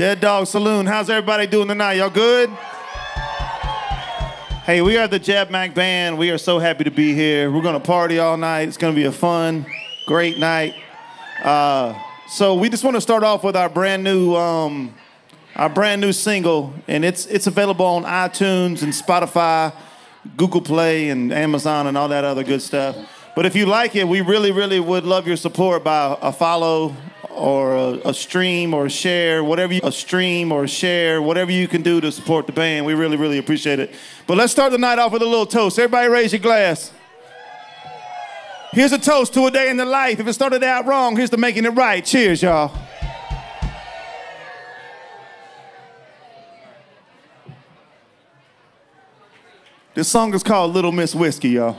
Dead Dog Saloon. How's everybody doing tonight? Y'all good? Hey, we are the Jebb Mac Band. We are so happy to be here. We're gonna party all night. It's gonna be a fun, great night. Uh, so we just want to start off with our brand new, um, our brand new single, and it's it's available on iTunes and Spotify, Google Play, and Amazon, and all that other good stuff. But if you like it, we really, really would love your support by a follow or a, a stream or share, whatever you, a stream or a share, whatever you can do to support the band. We really, really appreciate it. But let's start the night off with a little toast. Everybody raise your glass. Here's a toast to a day in the life. If it started out wrong, here's to making it right. Cheers, y'all. This song is called Little Miss Whiskey, y'all.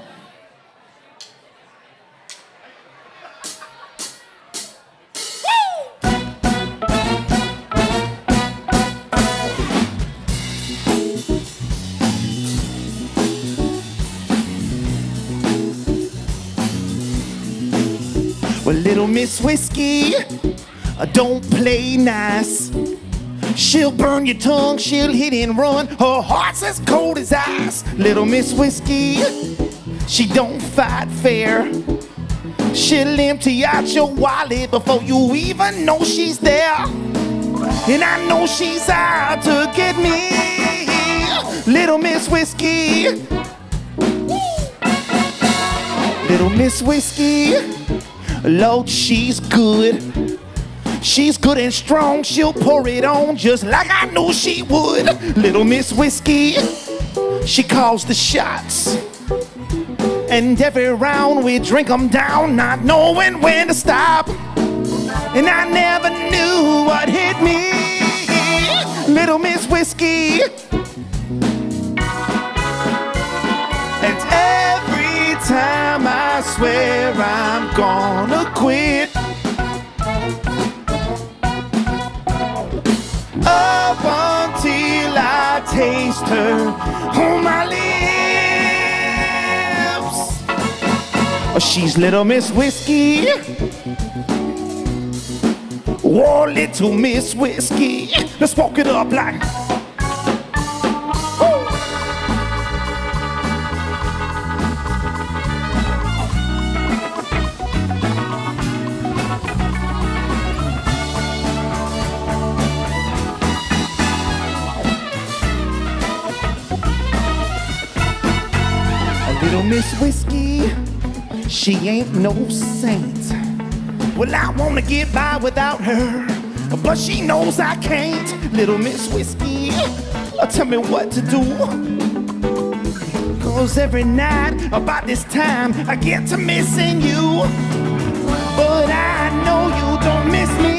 Miss Whiskey, uh, don't play nice. She'll burn your tongue, she'll hit and run. Her heart's as cold as ice. Little Miss Whiskey, she don't fight fair. She'll empty out your wallet before you even know she's there. And I know she's out to get me. Little Miss Whiskey. Little Miss Whiskey. Lord, she's good. She's good and strong. She'll pour it on just like I knew she would. Little Miss Whiskey, she calls the shots. And every round we drink 'em down, not knowing when to stop. And I never knew what hit me. Little Miss Whiskey. Time I swear I'm gonna quit. Up until I taste her on my lips. Oh, She's Little Miss Whiskey. Oh, Little Miss Whiskey. Let's walk it up like. Miss Whiskey, she ain't no saint. Well, I wanna get by without her, but she knows I can't. Little Miss Whiskey, uh, tell me what to do. Cause every night about this time, I get to missing you. But I know you don't miss me.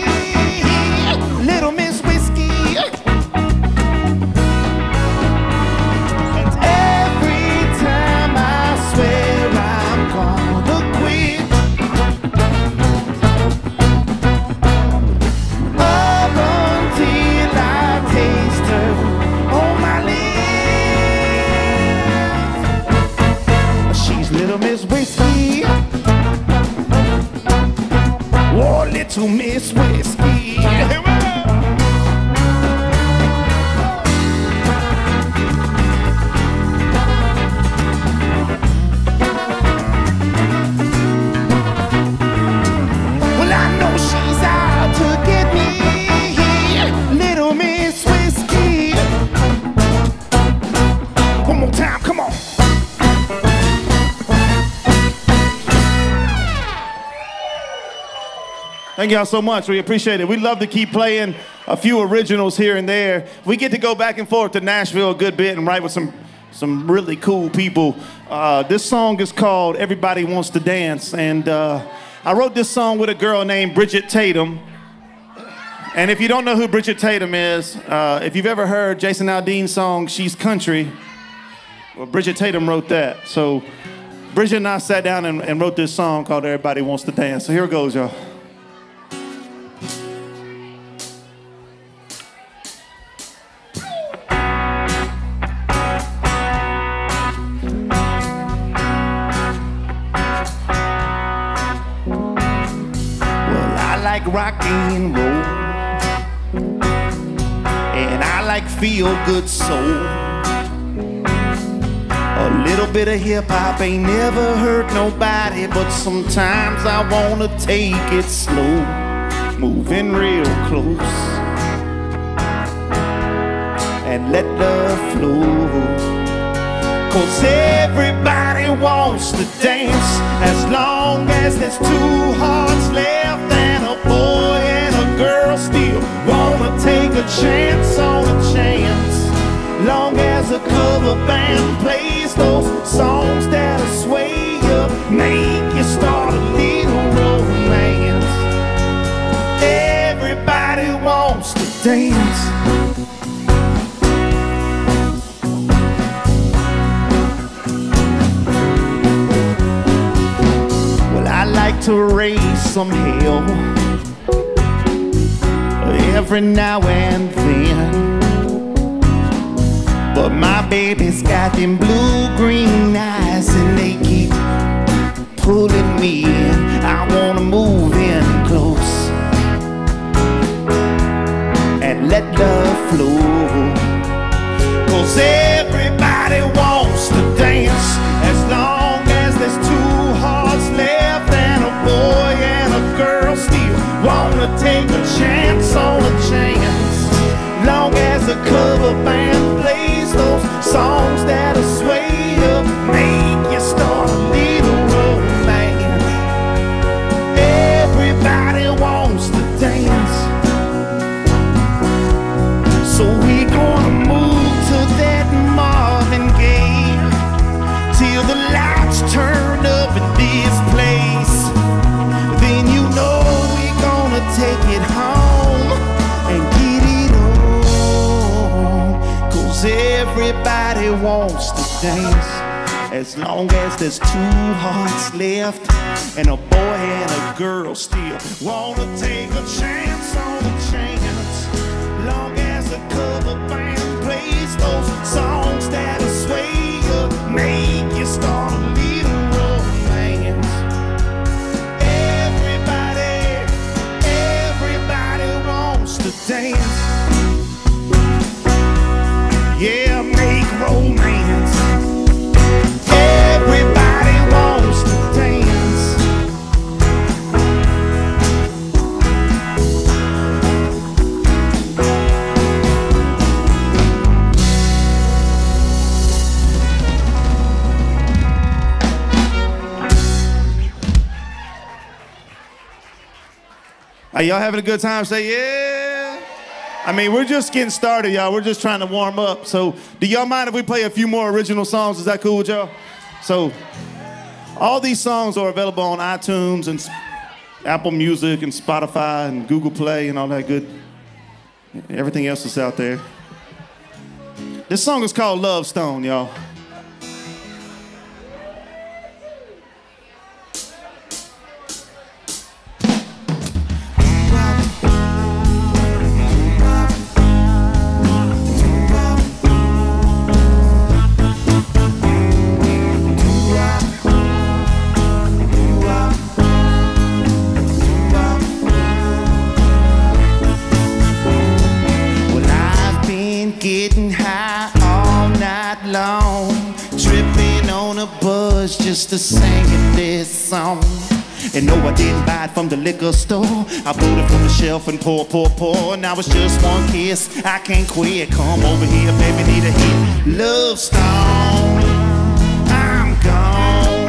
Thank y'all so much. We appreciate it. We love to keep playing a few originals here and there. We get to go back and forth to Nashville a good bit and write with some some really cool people. Uh, this song is called "Everybody Wants to Dance," and uh, I wrote this song with a girl named Bridgette Tatum. And if you don't know who Bridgette Tatum is, uh, if you've ever heard Jason Aldean's song "She's Country," well, Bridgette Tatum wrote that. So Bridgette and I sat down and, and wrote this song called "Everybody Wants to Dance." So here it goes, y'all. Rock and roll. And I like feel good soul. A little bit of hip hop ain't never hurt nobody, but sometimes I wanna take it slow, moving real close, and let love flow. Cause everybody wants to dance as long as there's two hearts left, and a boy and a girl still wanna take a chance on a chance. Long as a cover band plays those songs that'll sway you, make you start a little romance. Everybody wants to dance. To raise some hell every now and then. But my baby's got them blue green eyes and they keep pulling me in. I wanna move in close and let love flow. Cause boy and a girl still wanna take a chance on a chance. Long as a cover band plays those songs that'll sway everybody wants to dance. As long as there's two hearts left and a boy and a girl still wanna take a chance on a chance. Long as a cover band plays those songs that'll sway you, make Are y'all having a good time? Say yeah. I mean, we're just getting started, y'all. We're just trying to warm up. So, do y'all mind if we play a few more original songs? Is that cool with y'all? So, all these songs are available on iTunes and Apple Music and Spotify and Google Play and all that good. Everything else is out there. This song is called Love Stone, y'all. To sing this song. And no, I didn't buy it from the liquor store. I bought it from the shelf and pour, pour, pour. Now it's just one kiss. I can't quit. Come over here, baby, need a hit. Love stone. I'm gone.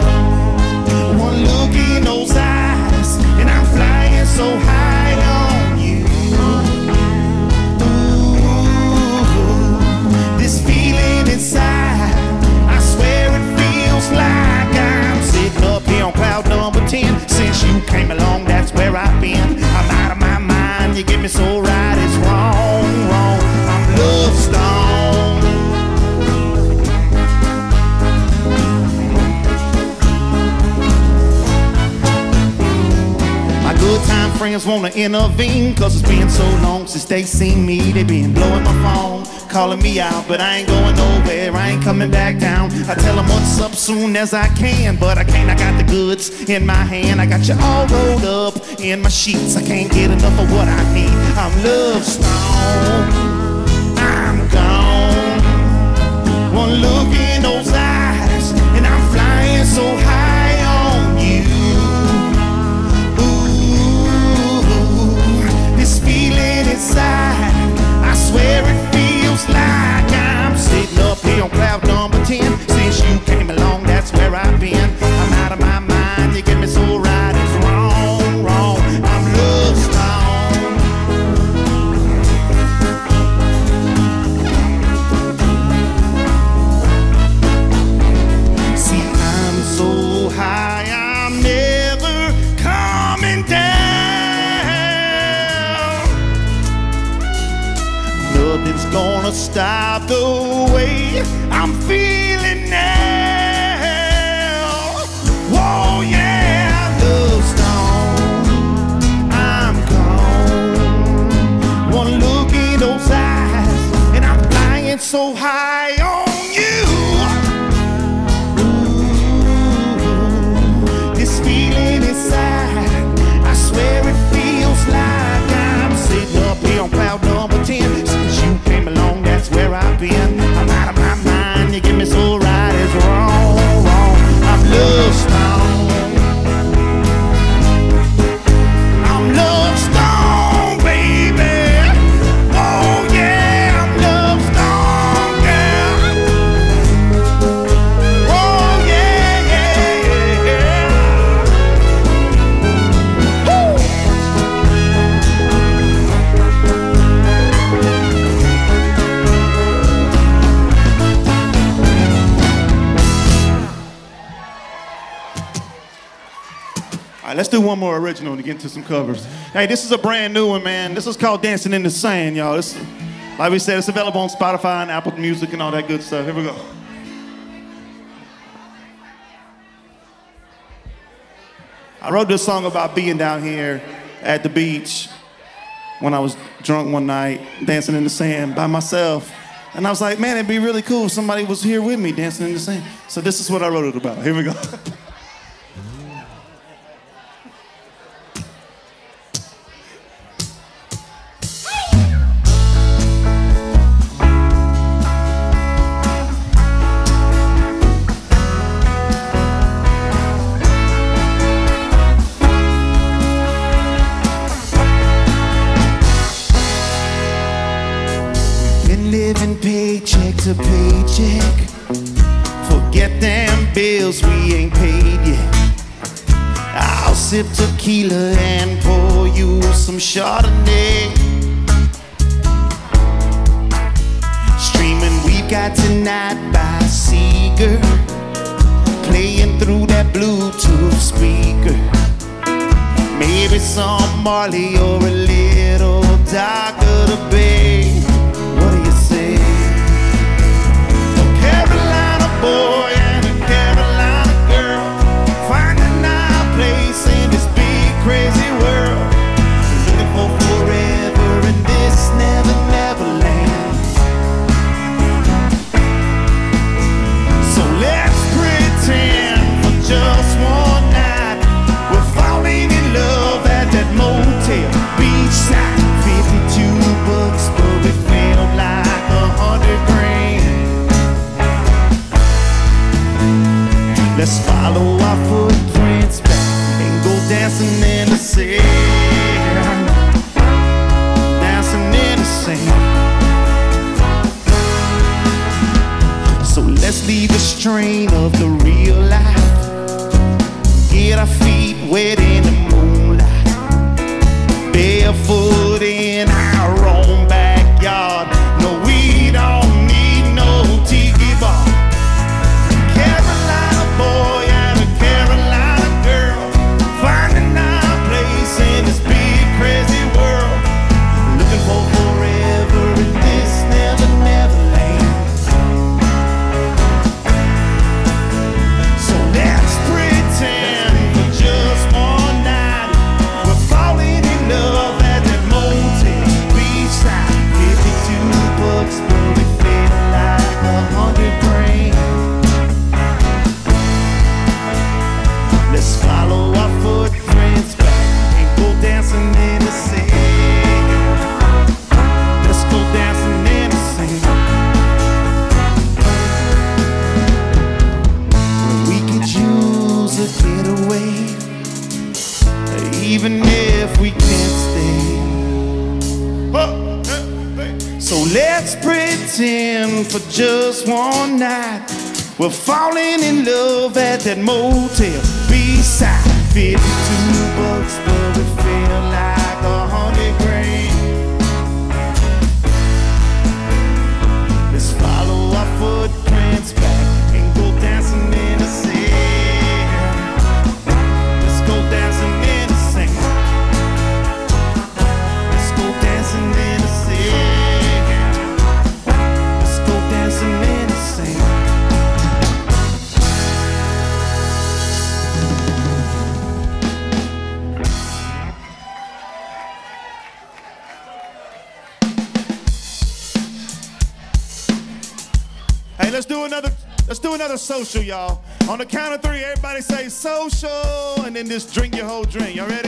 One look in those eyes, and I'm flying so high on you. Ooh, this feeling inside, I swear it feels like on cloud number 10. Since you came along, that's where I've been. I'm out of my mind, you get me so right, it's wrong, wrong. I'm love stone. friends wanna intervene Cause it's been so long since they seen me. They been blowing my phone, calling me out But I ain't going nowhere, I ain't coming back down. I tell them what's up soon as I can But I can't, I got the goods in my hand. I got you all rolled up in my sheets. I can't get enough of what I need. I'm love strong, I'm gone. One look in those eyes And I'm flying so high. inside. I swear it feels like I'm sitting up here on cloud number 10. Stop the way where do one more original to get into some covers. Hey, this is a brand new one, man. This is called Dancing in the Sand, y'all. This, like we said, it's available on Spotify and Apple Music and all that good stuff. Here we go. I wrote this song about being down here at the beach when I was drunk one night, dancing in the sand by myself. And I was like, man, it'd be really cool if somebody was here with me dancing in the sand. So this is what I wrote it about. Here we go. tequila and pour you some Chardonnay. Streaming We've Got Tonight by Seger. Playing through that Bluetooth speaker. Maybe some Marley or a little darker to be. What Let's follow our footprints back and go dancing in the sand. Dancing in the sand. So let's leave the strain of the real life. Get our feet wet in the just drink your whole drink. Y'all ready?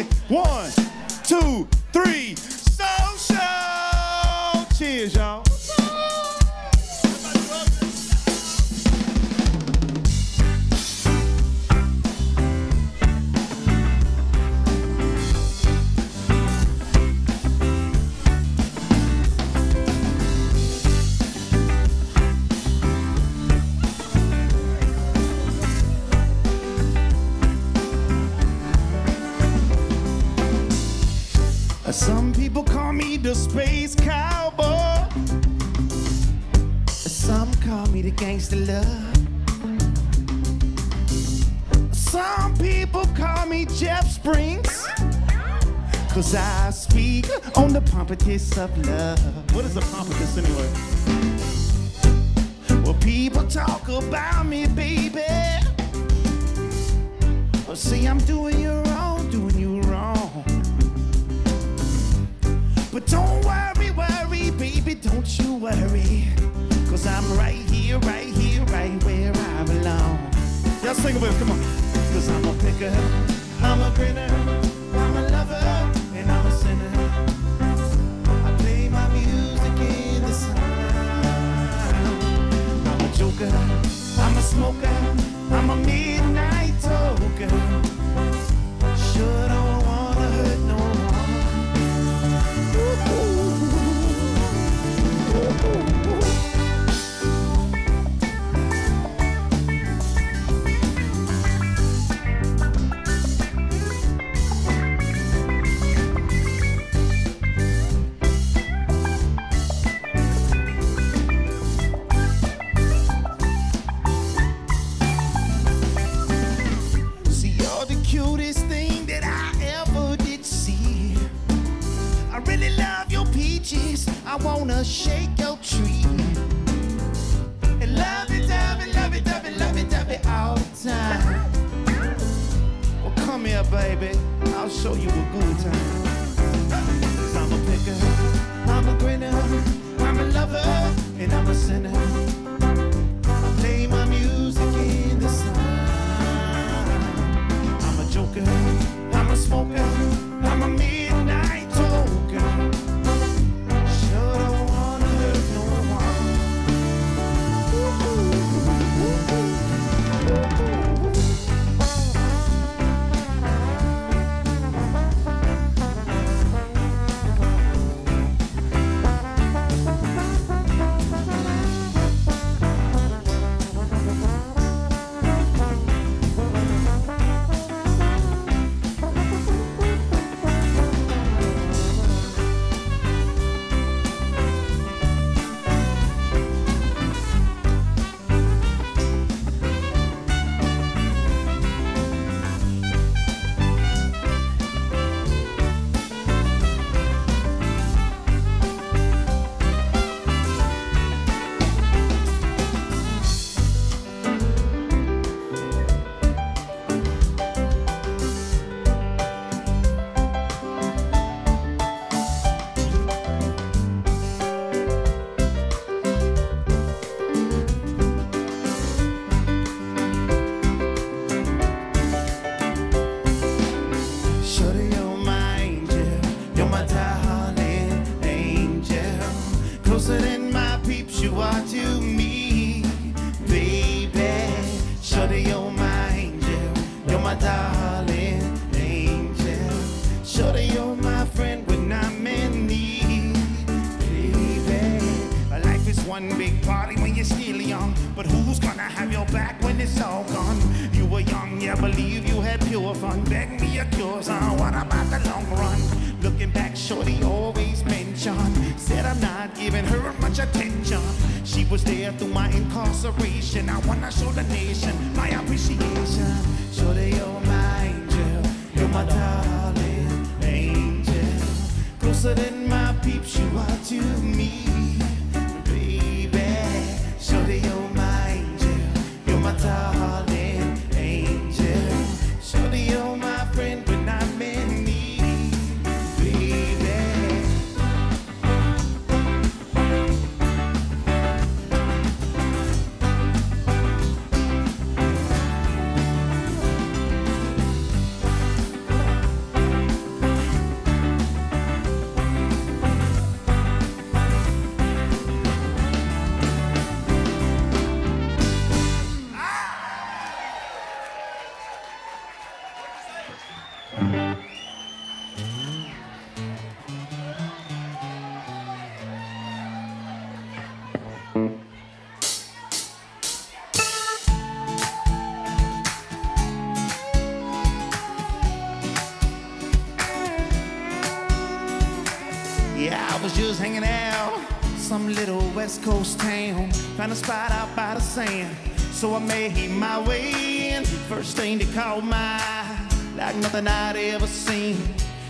West Coast town. Found a spot out by the sand. So I made my way in. First thing that caught my eye, like nothing I'd ever seen.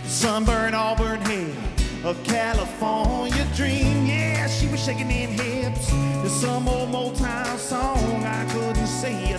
Sunburned auburn hair, a California dream. Yeah, she was shaking in hips to some old Motown song I couldn't see.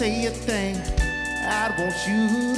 say a thing. I want you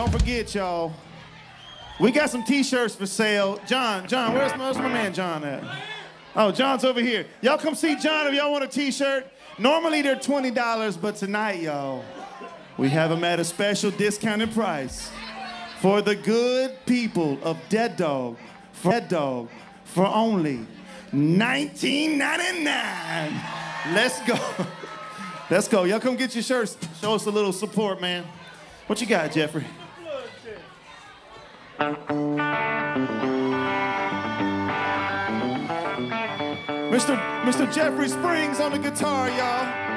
Don't forget, y'all. We got some t-shirts for sale. John, John, where's, where's my man John at? Oh, John's over here. Y'all come see John if y'all want a t-shirt. Normally they're $20, but tonight, y'all, we have them at a special discounted price for the good people of Dead Dog, for Dead Dog, for only $19.99. Let's go. Let's go. Y'all come get your shirts. Show us a little support, man. What you got, Jeffrey? Mr. Mr. Jeffrey Springs on the guitar, y'all.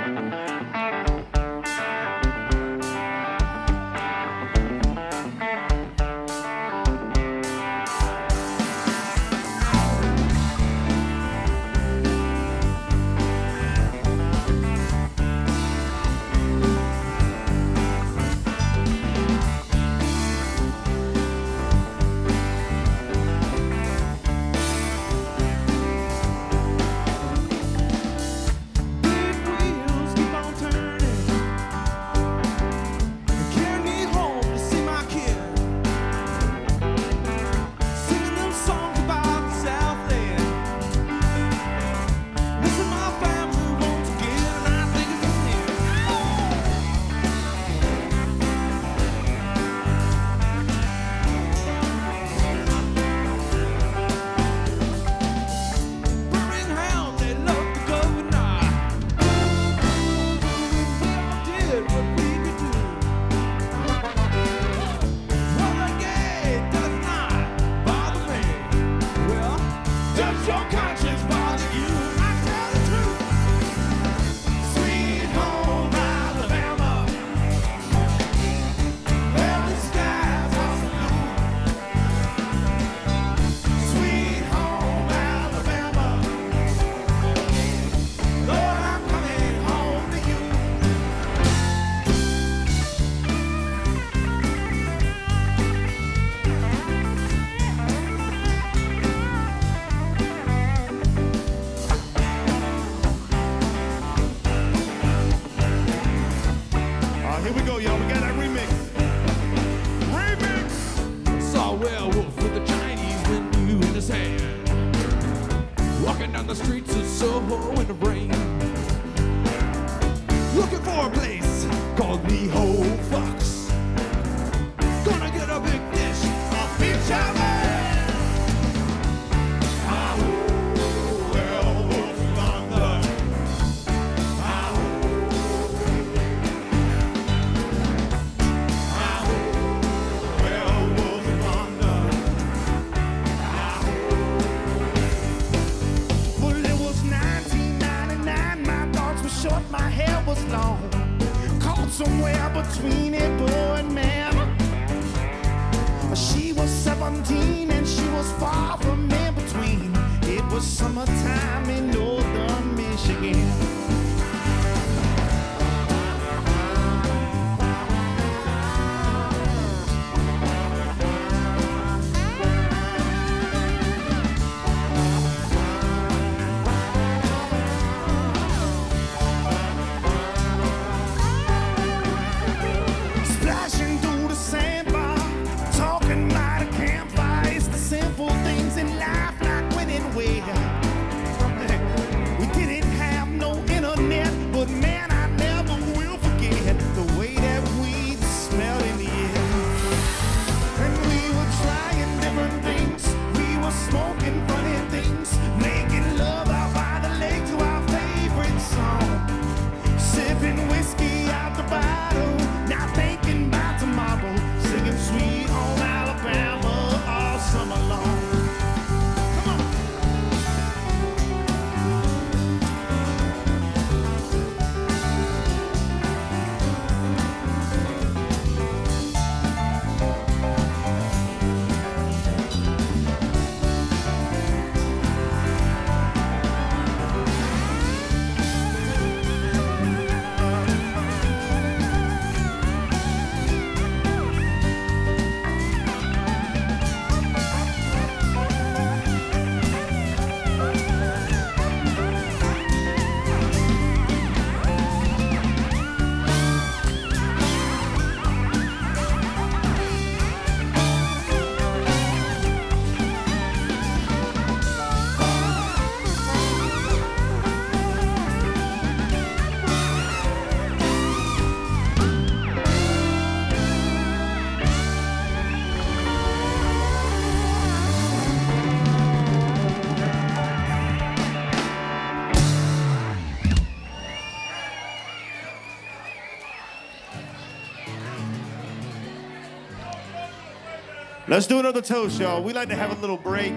Let's do another toast, y'all. We like to have a little break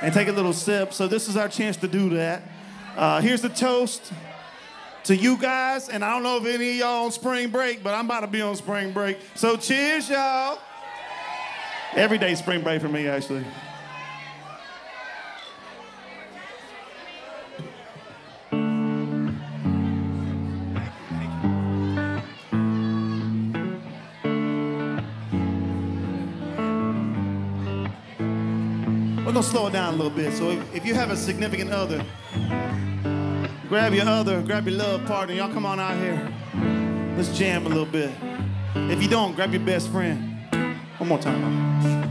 and take a little sip, so this is our chance to do that. Uh, here's the toast to you guys, and I don't know if any of y'all on spring break, but I'm about to be on spring break. So cheers, y'all. Every day spring break for me, actually. We're gonna slow it down a little bit. So if, if you have a significant other, grab your other, grab your love partner. Y'all come on out here. Let's jam a little bit. If you don't, grab your best friend. One more time.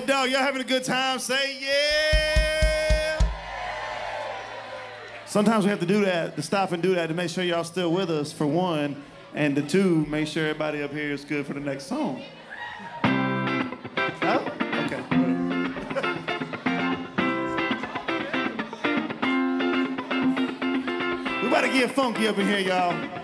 Dog, y'all having a good time? Say yeah. Sometimes we have to do that, to stop and do that to make sure y'all still with us for one, and the two, make sure everybody up here is good for the next song. Oh, okay. we about to get funky up in here, y'all.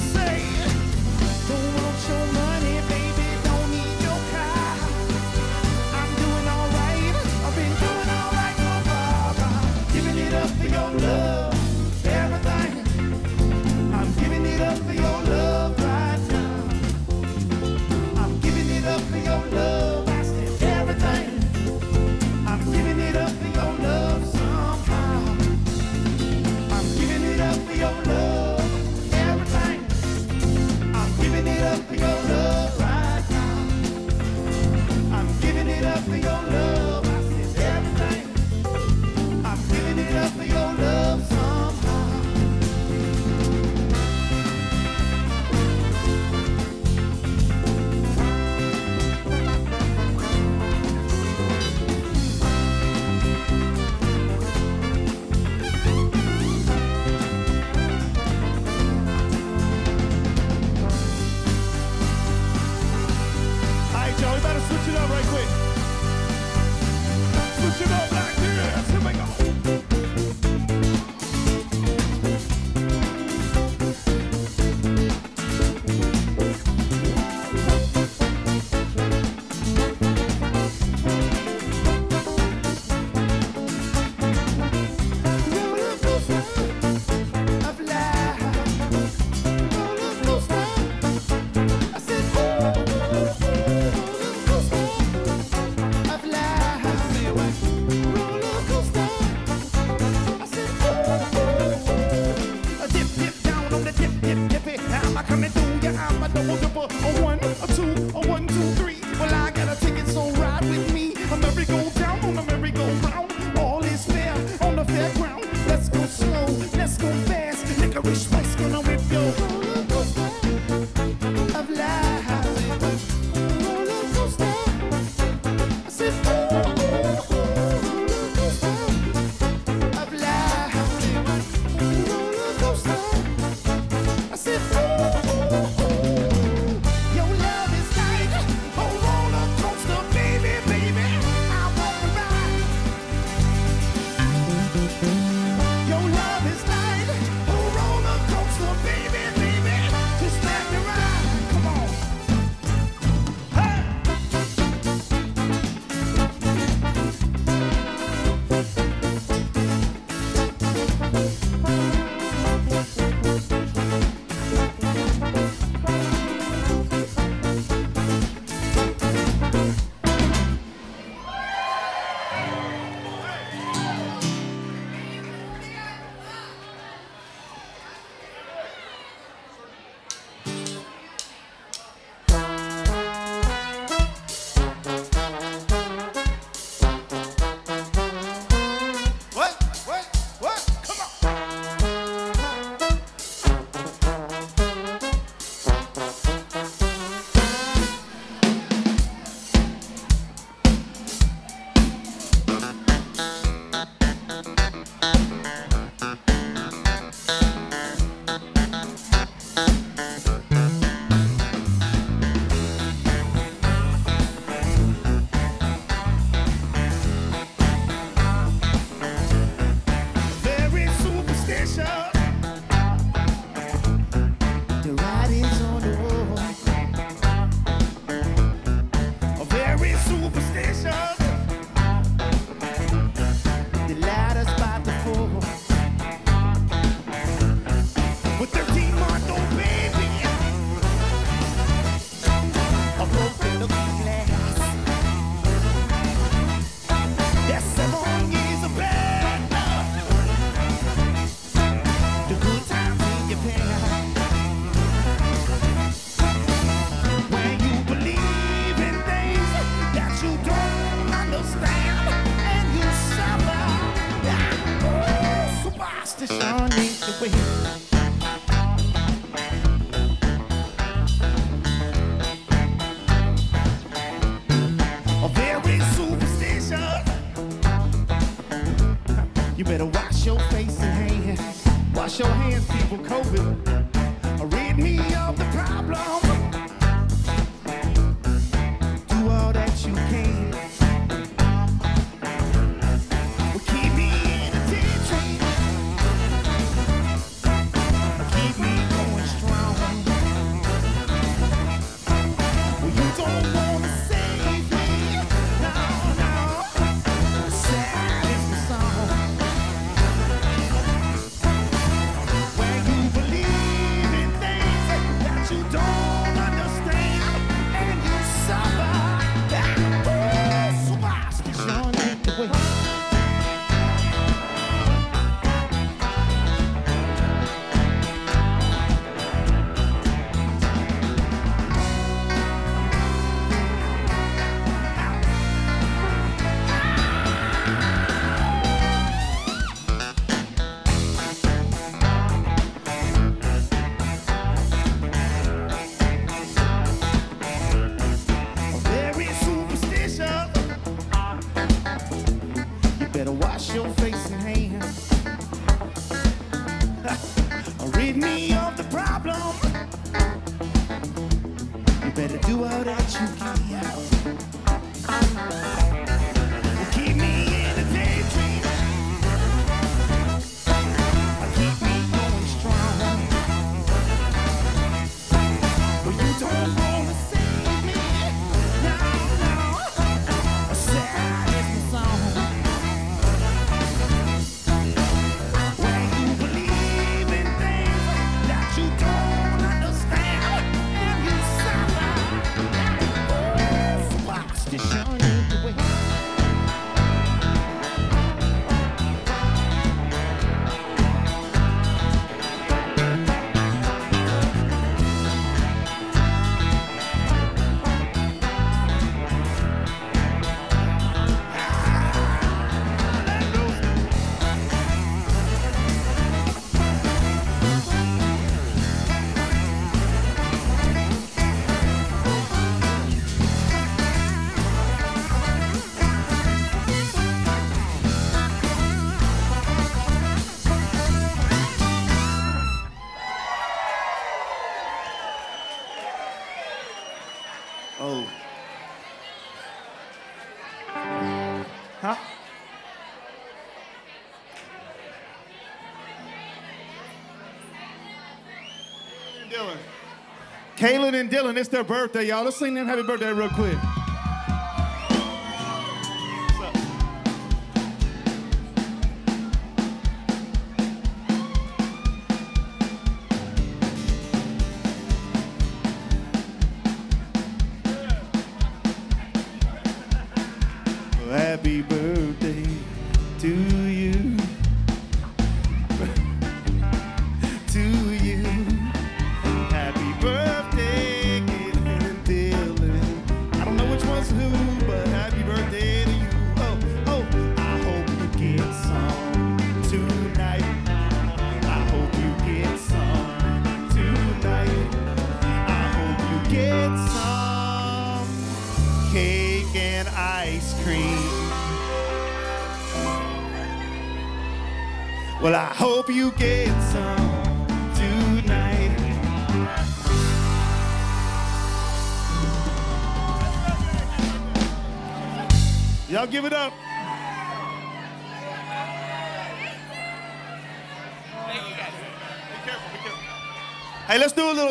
Kaylin and Dylan, it's their birthday, y'all. Let's sing them happy birthday real quick.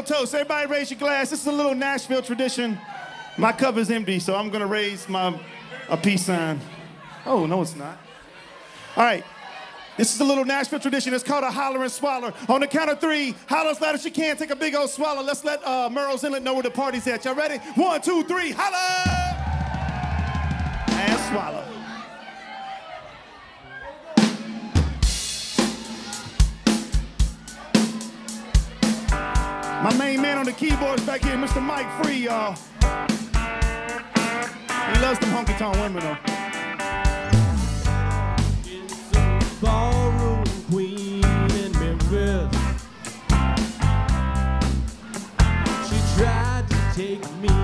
Little toast. Everybody raise your glass. This is a little Nashville tradition. My cup is empty, so I'm gonna raise my a peace sign. Oh, no, it's not. All right. This is a little Nashville tradition. It's called a holler and swallow. On the count of three, holler as loud as you can. Take a big old swallow. Let's let uh, Murrells Inlet know where the party's at. Y'all ready? One, two, three, holler! And swallow. My main man on the keyboards back here, Mr. Mike Free, y'all. He loves them honky tonk women, though. ballroom queen in Memphis. She tried to take me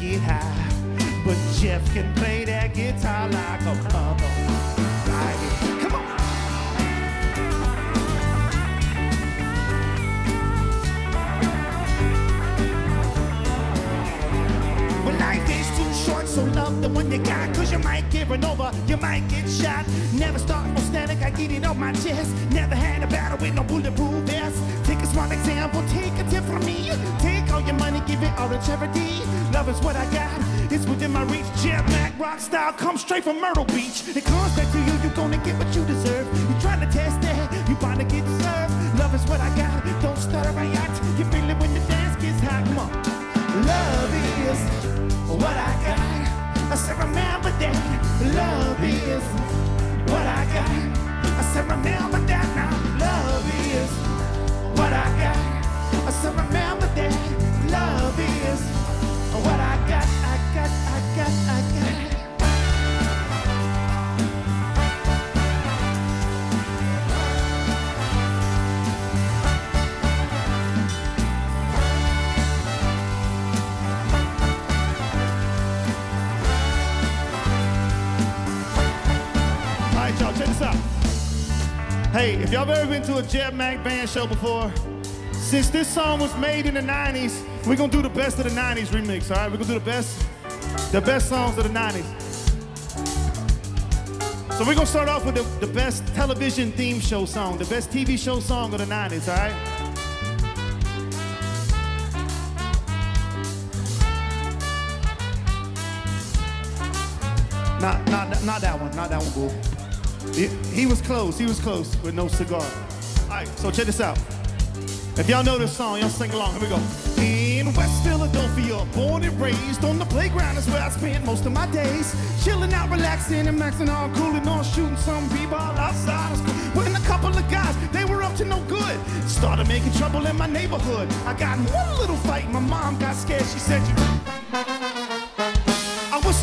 get high. But Jeff can play that guitar like a mother. Come on. Well, life is too short, so love the one you got. Cause you might give it over, you might get shot. Never start no static, I get it off my chest. Never had a battle with no bulletproof vest. Take a small example, take a tip from me. Take all your money, give it all to charity. Love is what I got, it's within my reach. Mac rock style, come straight from Myrtle Beach. It comes back to you, you're gonna get what you deserve. You're trying to test that, you bound to get served. Love is what I got, don't start a riot. You feel it when the dance gets hot, come on. Love is what I got. I said, remember that. Love is what I got. I said, remember that now. Love is what I got. Hey, if y'all ever been to a Jebb Mac band show before, since this song was made in the 90s, we're gonna do the best of the 90s remix, all right? We're gonna do the best, the best songs of the 90s. So we're gonna start off with the, the best television theme show song, the best TV show song of the 90s, all right? Not, not, not that one, not that one, boo. He, was close, he was close with no cigar. All right, so check this out. If y'all know this song, y'all sing along. Here we go. In West Philadelphia, born and raised on the playground is where I spent most of my days. Chilling out, relaxing, and maxing out, cooling on, shooting some b-ball outside. When a couple of guys, they were up to no good. Started making trouble in my neighborhood. I got in one little fight. My mom got scared. She said, you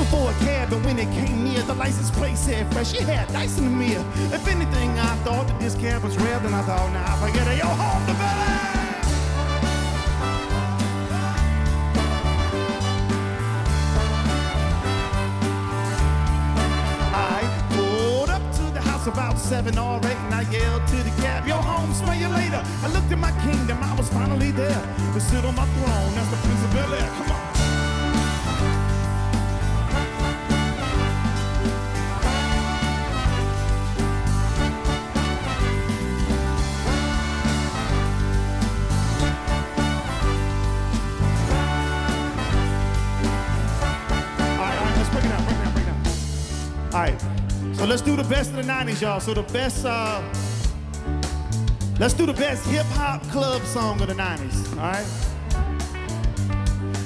I for a cab, and when it came near, the license plate said fresh. It had dice in the mirror. If anything, I thought that this cab was real, then I thought, nah, forget it. Yo, home the belly! I pulled up to the house about seven or eight, and I yelled to the cab, "Yo, home, smell you later." I looked at my kingdom, I was finally there to sit on my throne. That's the Prince of Bel Air. Come on. So let's do the best of the 90s, y'all. So the best, uh, let's do the best hip hop club song of the 90s, all right?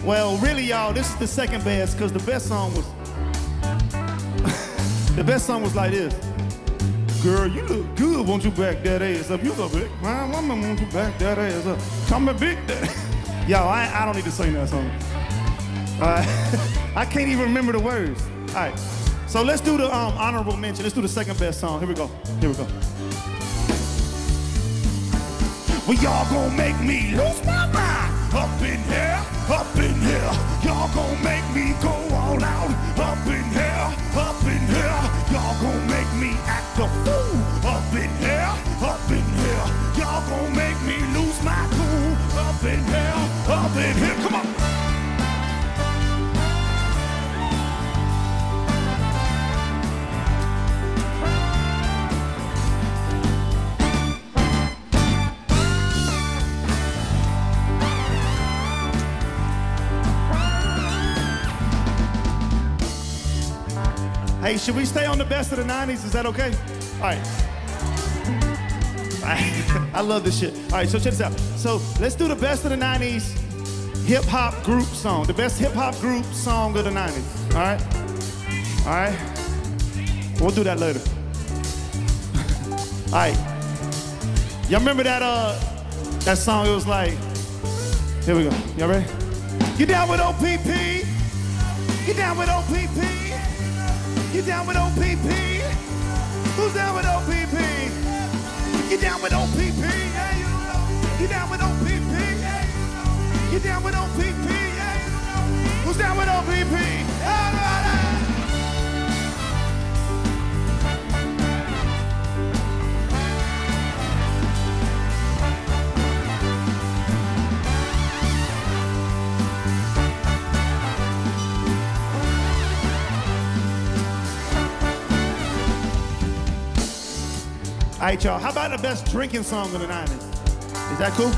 Well, really, y'all, this is the second best because the best song was, the best song was like this. Girl, you look good, won't you back that ass up? You look big, man, woman, won't you back that ass up? Come and big that. Y'all, I, I don't need to sing that song. All right. I can't even remember the words. All right. So let's do the um, honorable mention. Let's do the second best song. Here we go. Here we go. Well, y'all gonna make me lose my mind. Up in here, up in here. Y'all gonna make me go all out. Up in here, up in here. Y'all gonna make me act a fool. Hey, should we stay on the best of the 90s? Is that okay? All right. I love this shit. All right, so check this out. So let's do the best of the 90s hip hop group song. The best hip hop group song of the 90s. All right? All right? We'll do that later. All right. Y'all remember that uh That song, it was like, here we go. Y'all ready? You down with OPP? You down with OPP? You down with OPP? Who's down with OPP? You down with OPP? Yeah, you know. You down with OPP? Yeah, you know. You down with OPP? Yeah, you know. Who's down with OPP? Everybody! All right, y'all. How about the best drinking song of the 90s? Is that cool?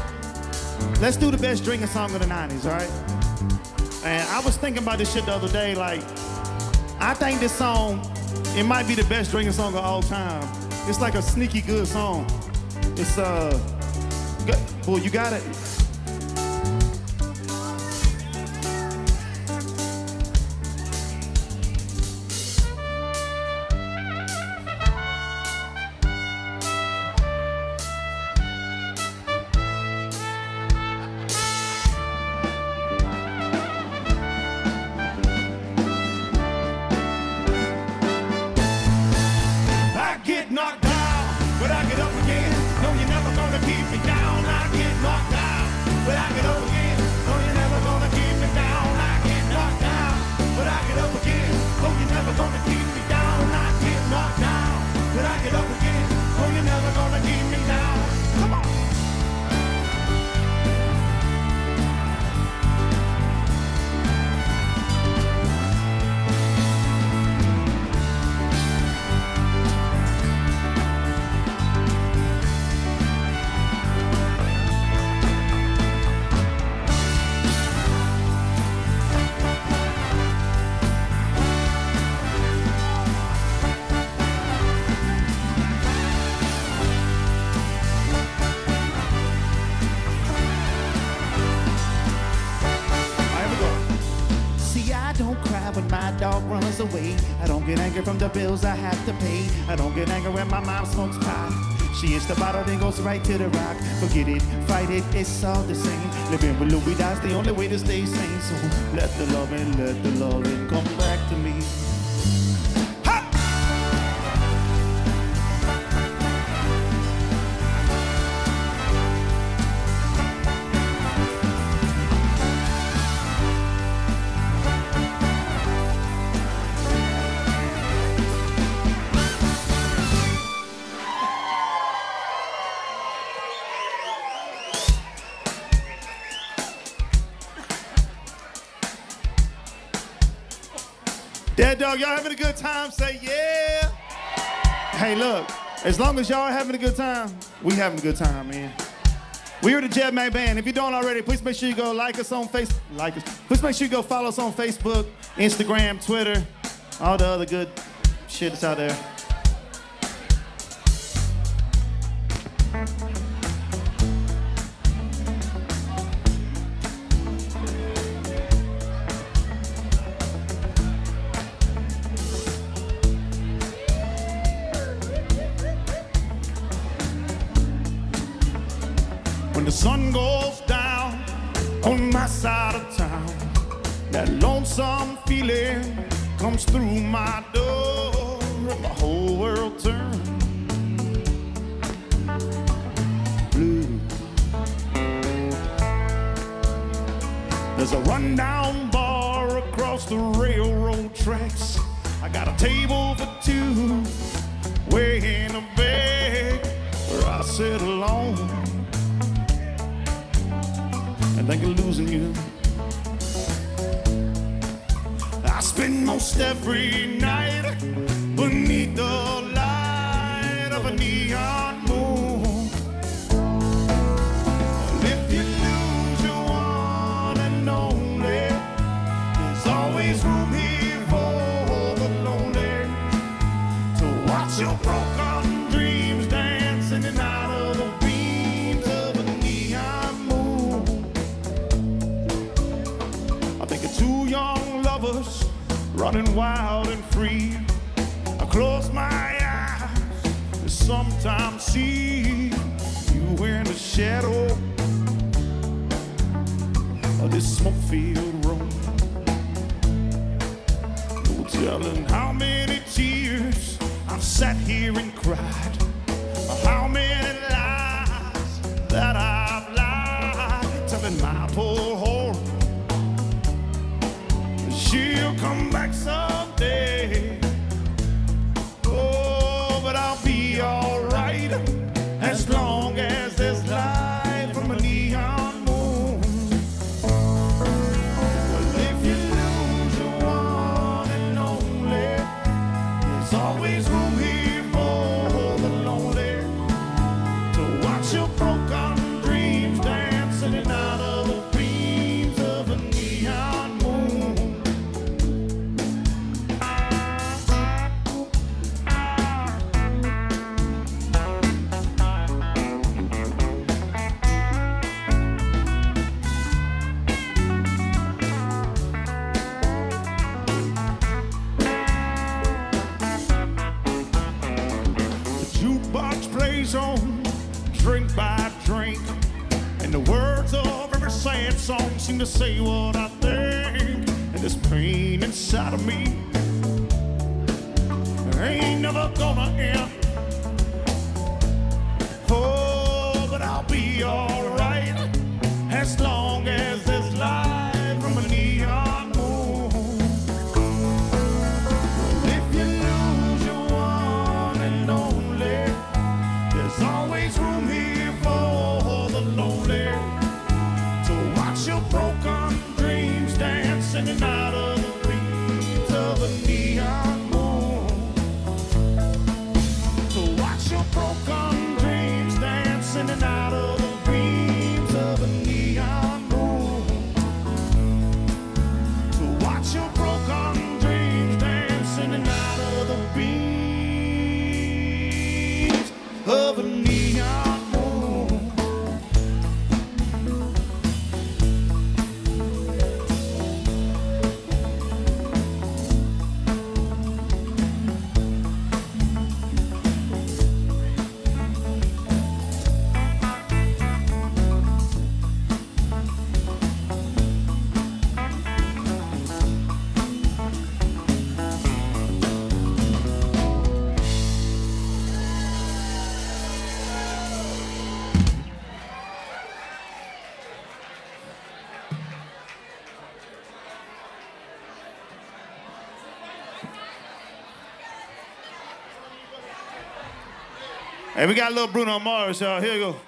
Let's do the best drinking song of the 90s, all right? And I was thinking about this shit the other day. Like, I think this song, it might be the best drinking song of all time. It's like a sneaky good song. It's, uh. Well, you got it. She hits the bottle, then goes right to the rock. Forget it, fight it, it's all the same. Living with Louis, that's the only way to stay sane. So let the loving, let the loving come time? Say yeah. Hey, look, as long as y'all are having a good time, we having a good time, man. We are the Jebb Mac Band. If you don't already, please make sure you go like us on Facebook. Like us. Please make sure you go follow us on Facebook, Instagram, Twitter, all the other good shit that's out there. say one. And we got a little Bruno Mars, y'all. Here you go.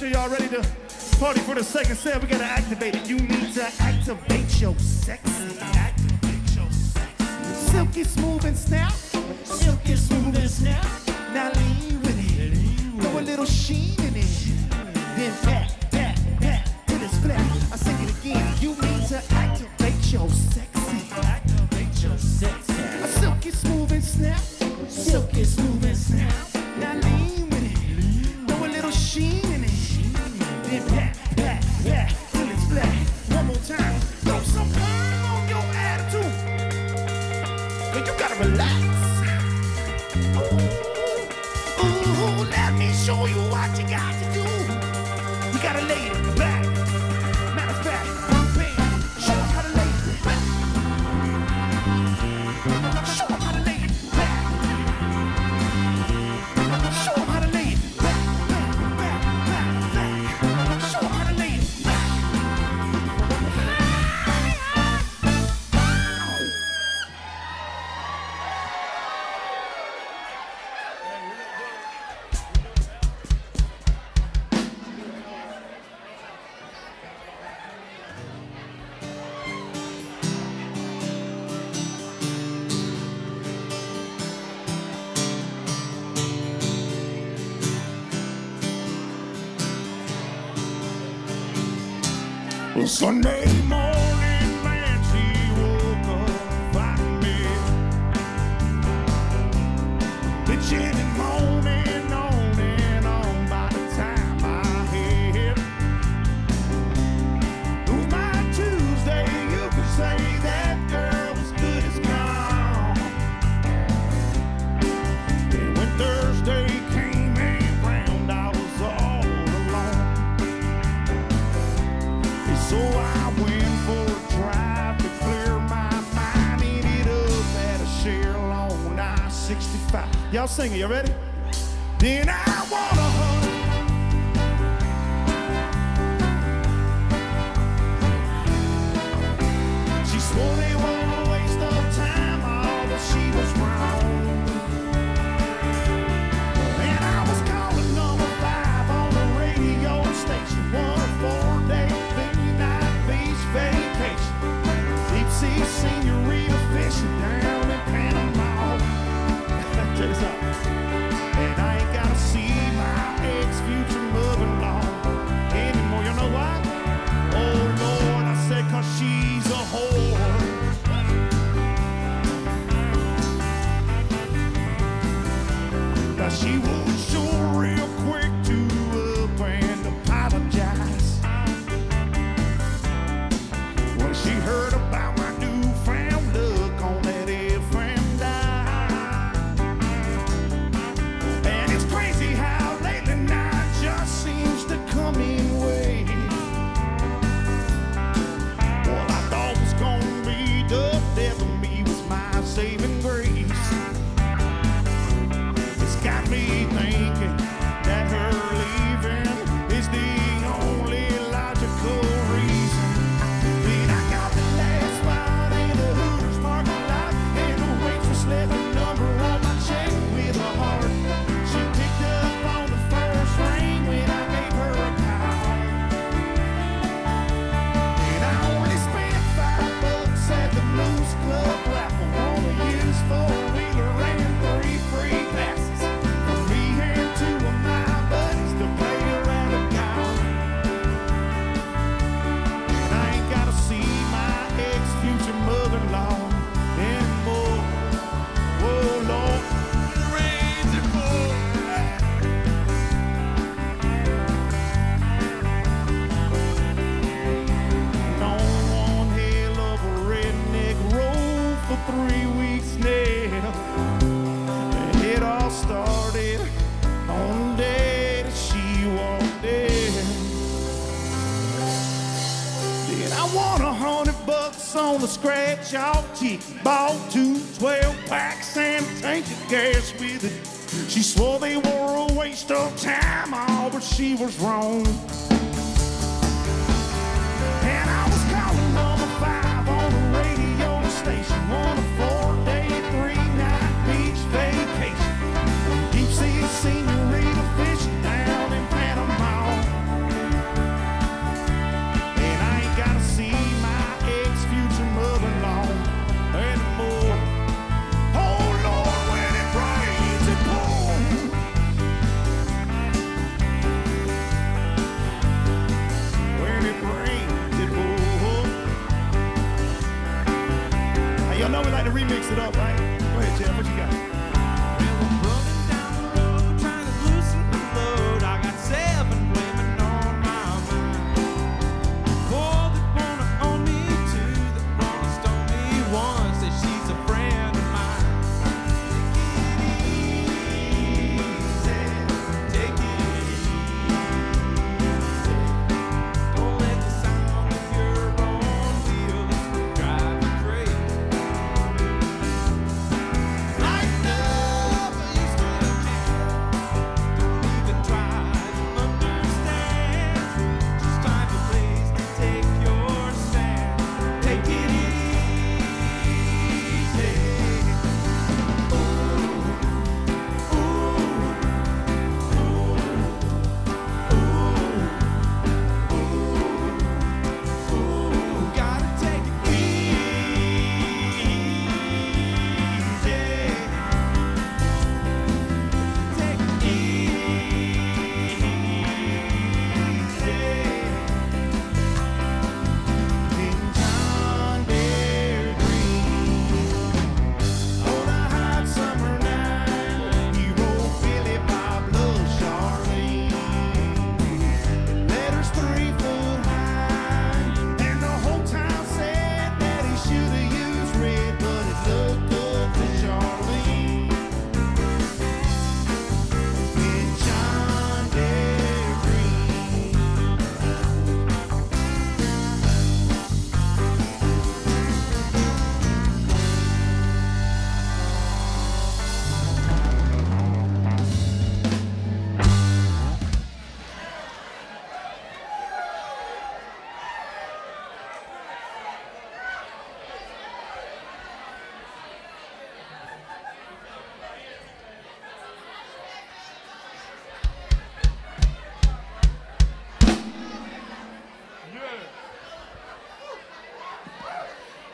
sure y'all ready to party for the second set. We gotta activate it. You need to activate your sexy. Activate your sexy. Silky smooth and snap. Ooh, let me show you what you got to do. You gotta lay sing it. You ready?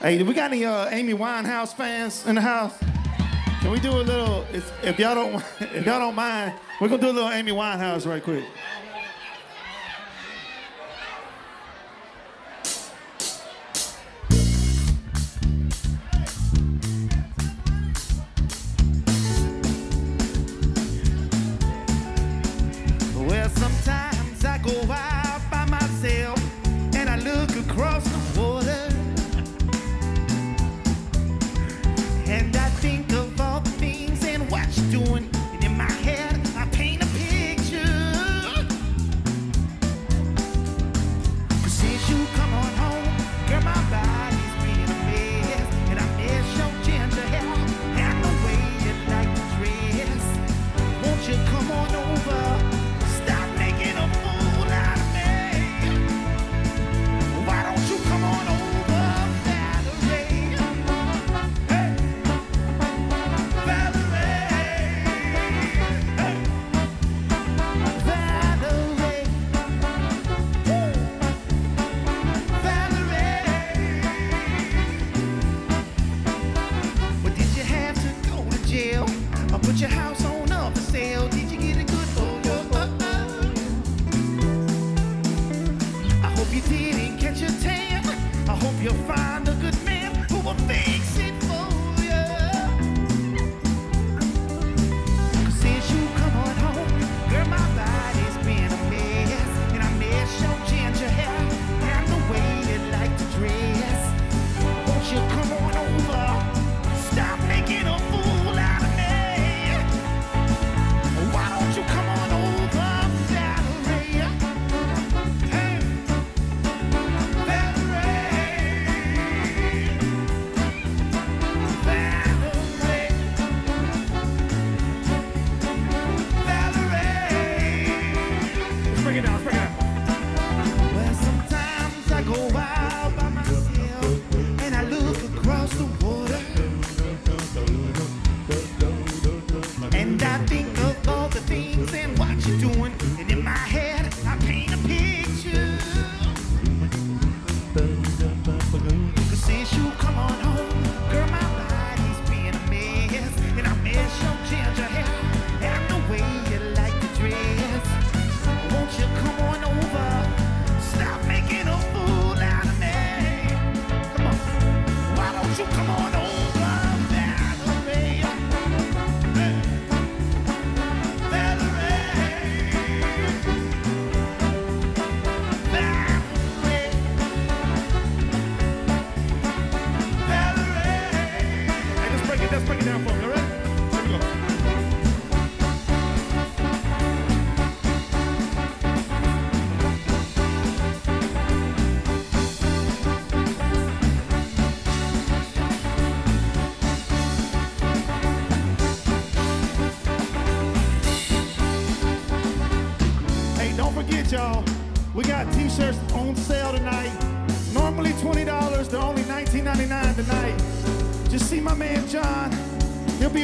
Hey, do we got any uh, Amy Winehouse fans in the house? Can we do a little? If y'all don't, if y'all don't mind, we're gonna do a little Amy Winehouse right quick.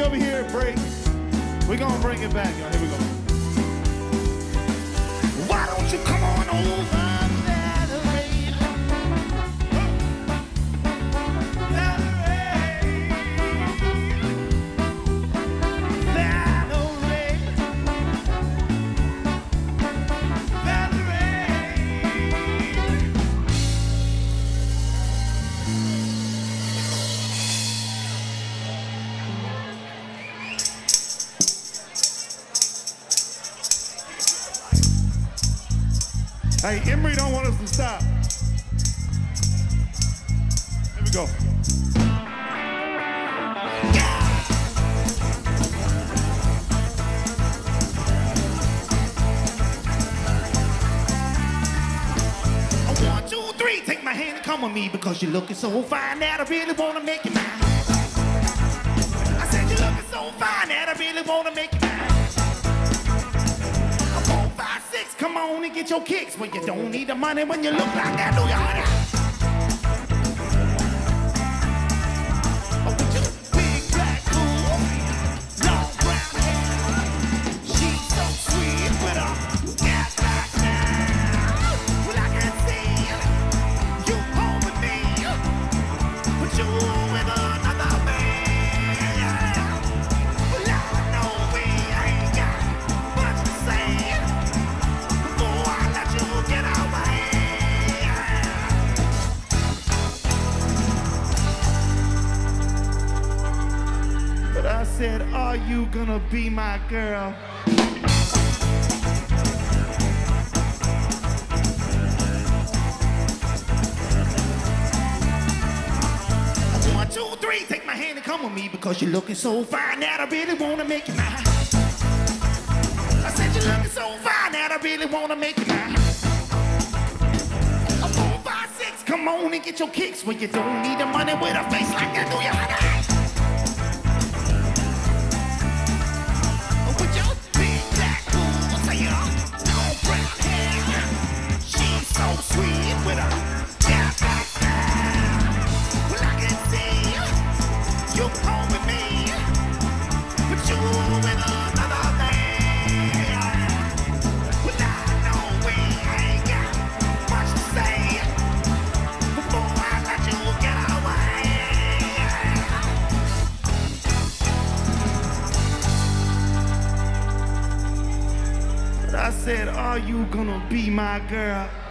over here and pray. cause you're looking so fine that I really wanna make you mine. I said you're looking so fine that I really wanna make you mine. Four, five, six, come on and get your kicks. Well, you don't need the money when you look like that, do you? Cause you're looking so fine that I really wanna make you mine. I said you're looking so fine that I really wanna make you mine. A four, five, six, come on and get your kicks when you don't need the money with a face like that. do. You my girl.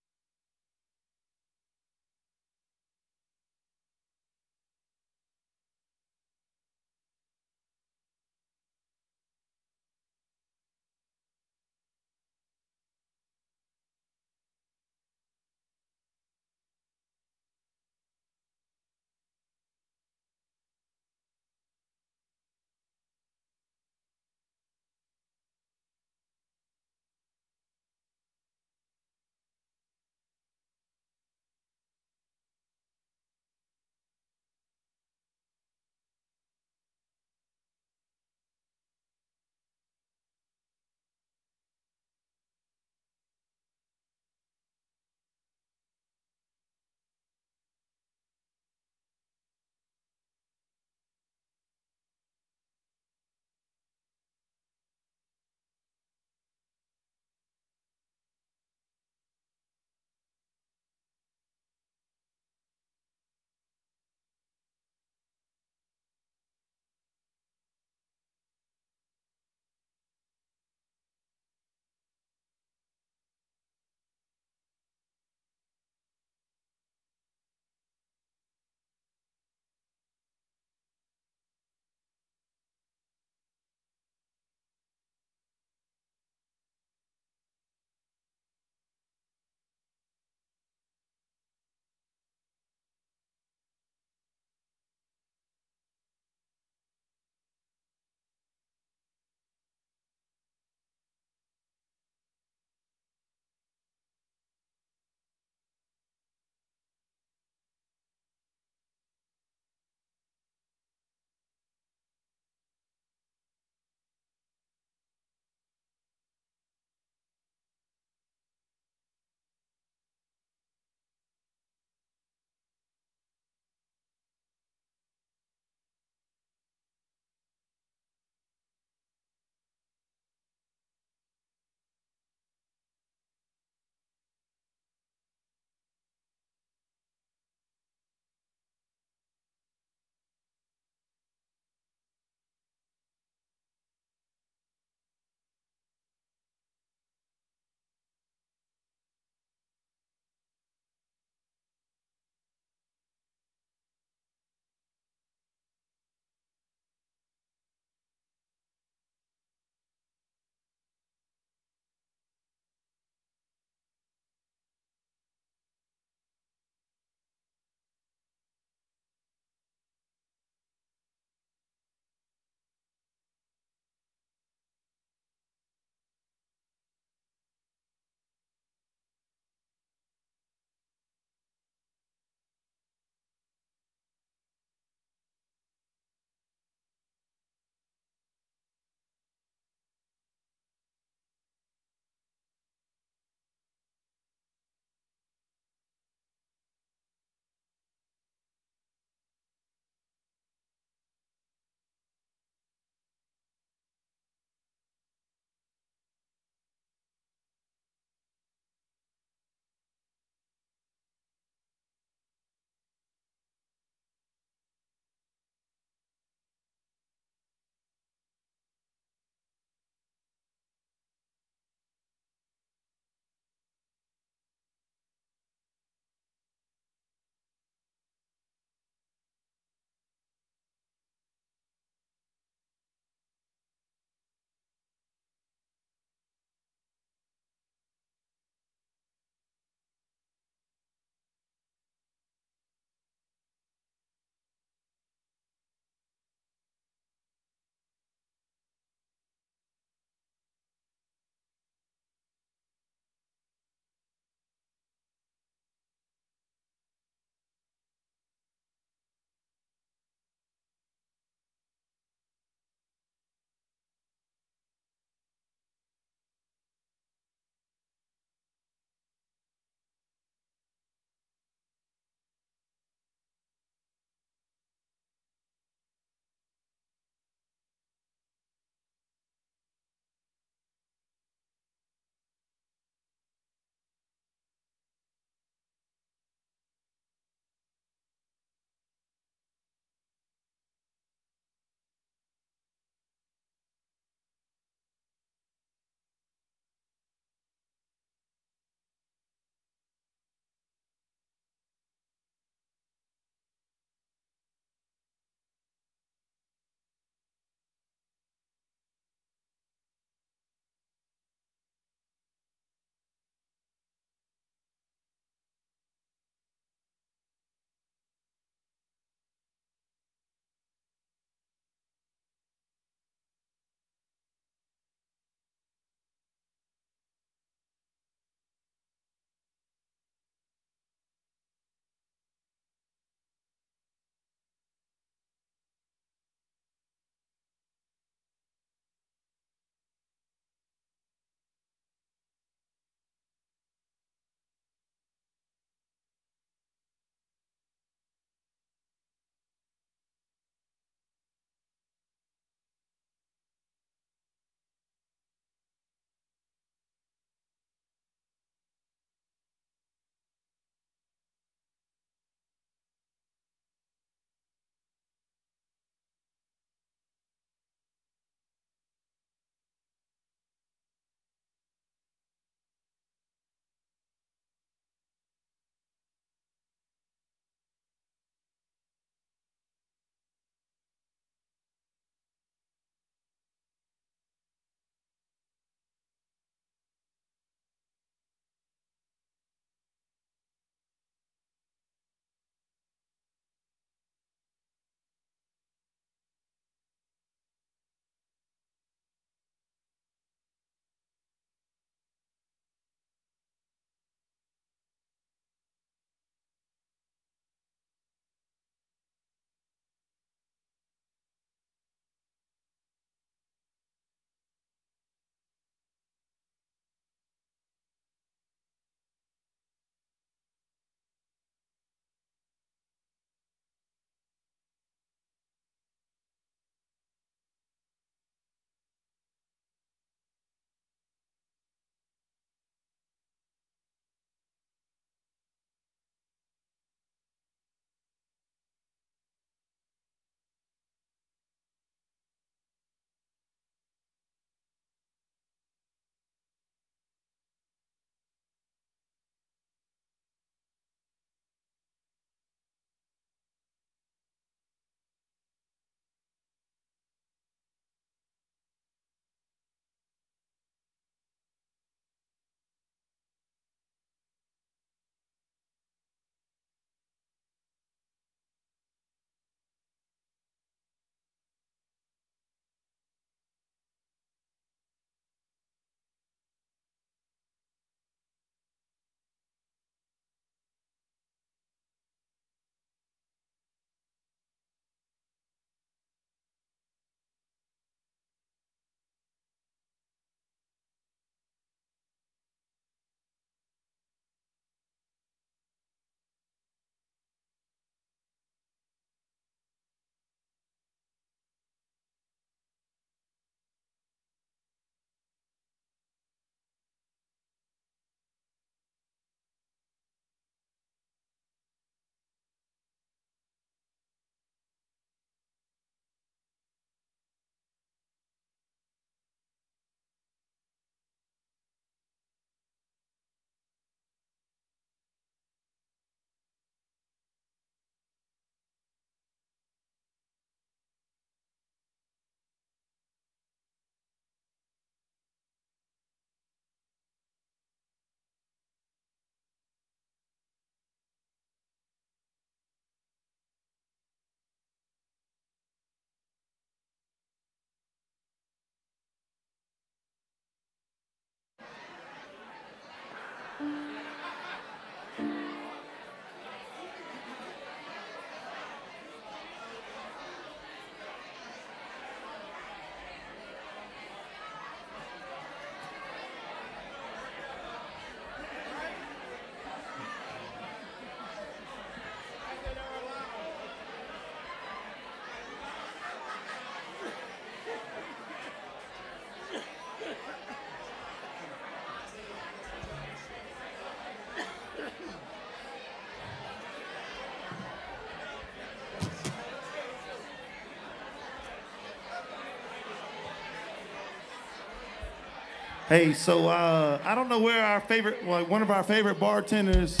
Hey, so uh, I don't know where our favorite, well, one of our favorite bartenders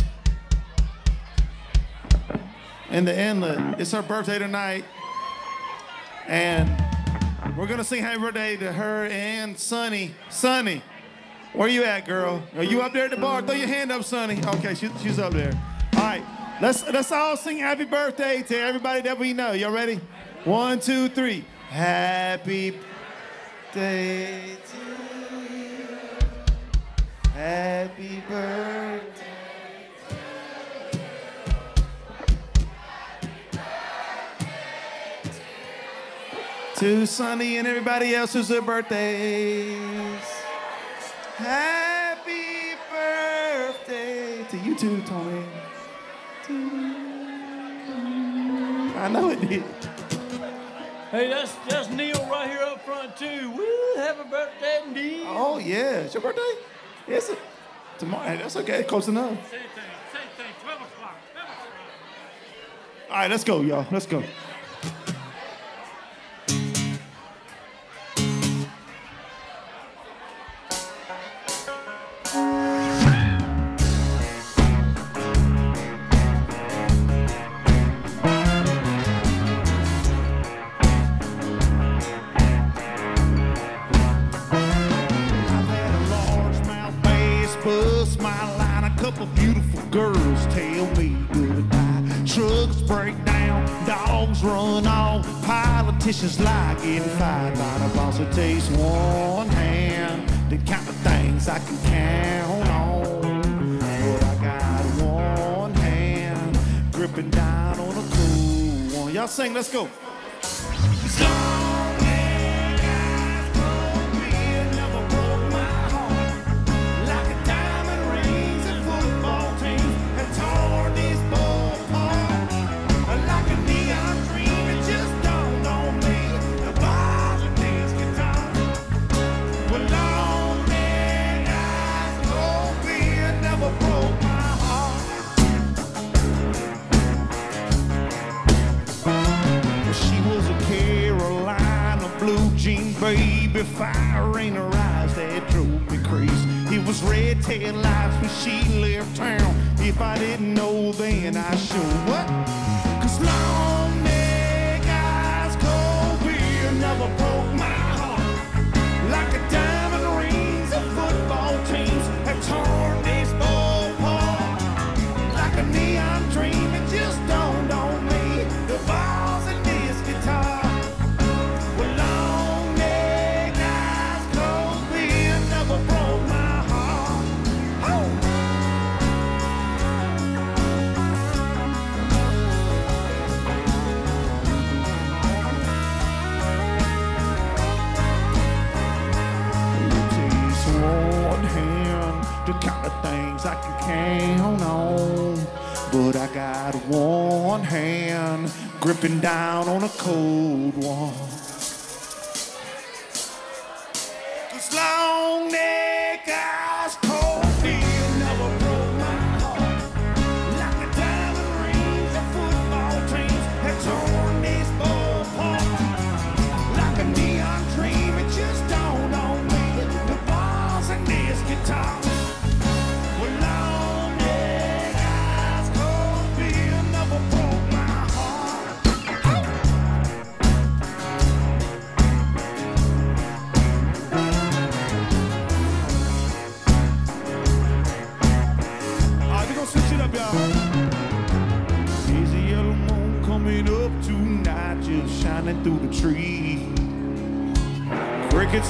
in the inlet. It's her birthday tonight, and we're gonna sing happy birthday to her and Sunny. Sunny, where you at, girl? Are you up there at the bar? Throw your hand up, Sunny. Okay, she, she's up there. All right, let's let's all sing happy birthday to everybody that we know. Y'all ready? One, two, three. Happy birthday. Happy birthday. To Sunny and everybody else who's their birthdays. Happy birthday to you too, Tony. I know it did. Hey, that's that's Neil right here up front too. Woo! Happy birthday, Neil. Oh yeah, it's your birthday? Yes, it. Tomorrow. That's okay. Close enough. Same thing, same thing. Twelve o'clock. 12 o'clock. All right, let's go, y'all. Let's go. Let's go.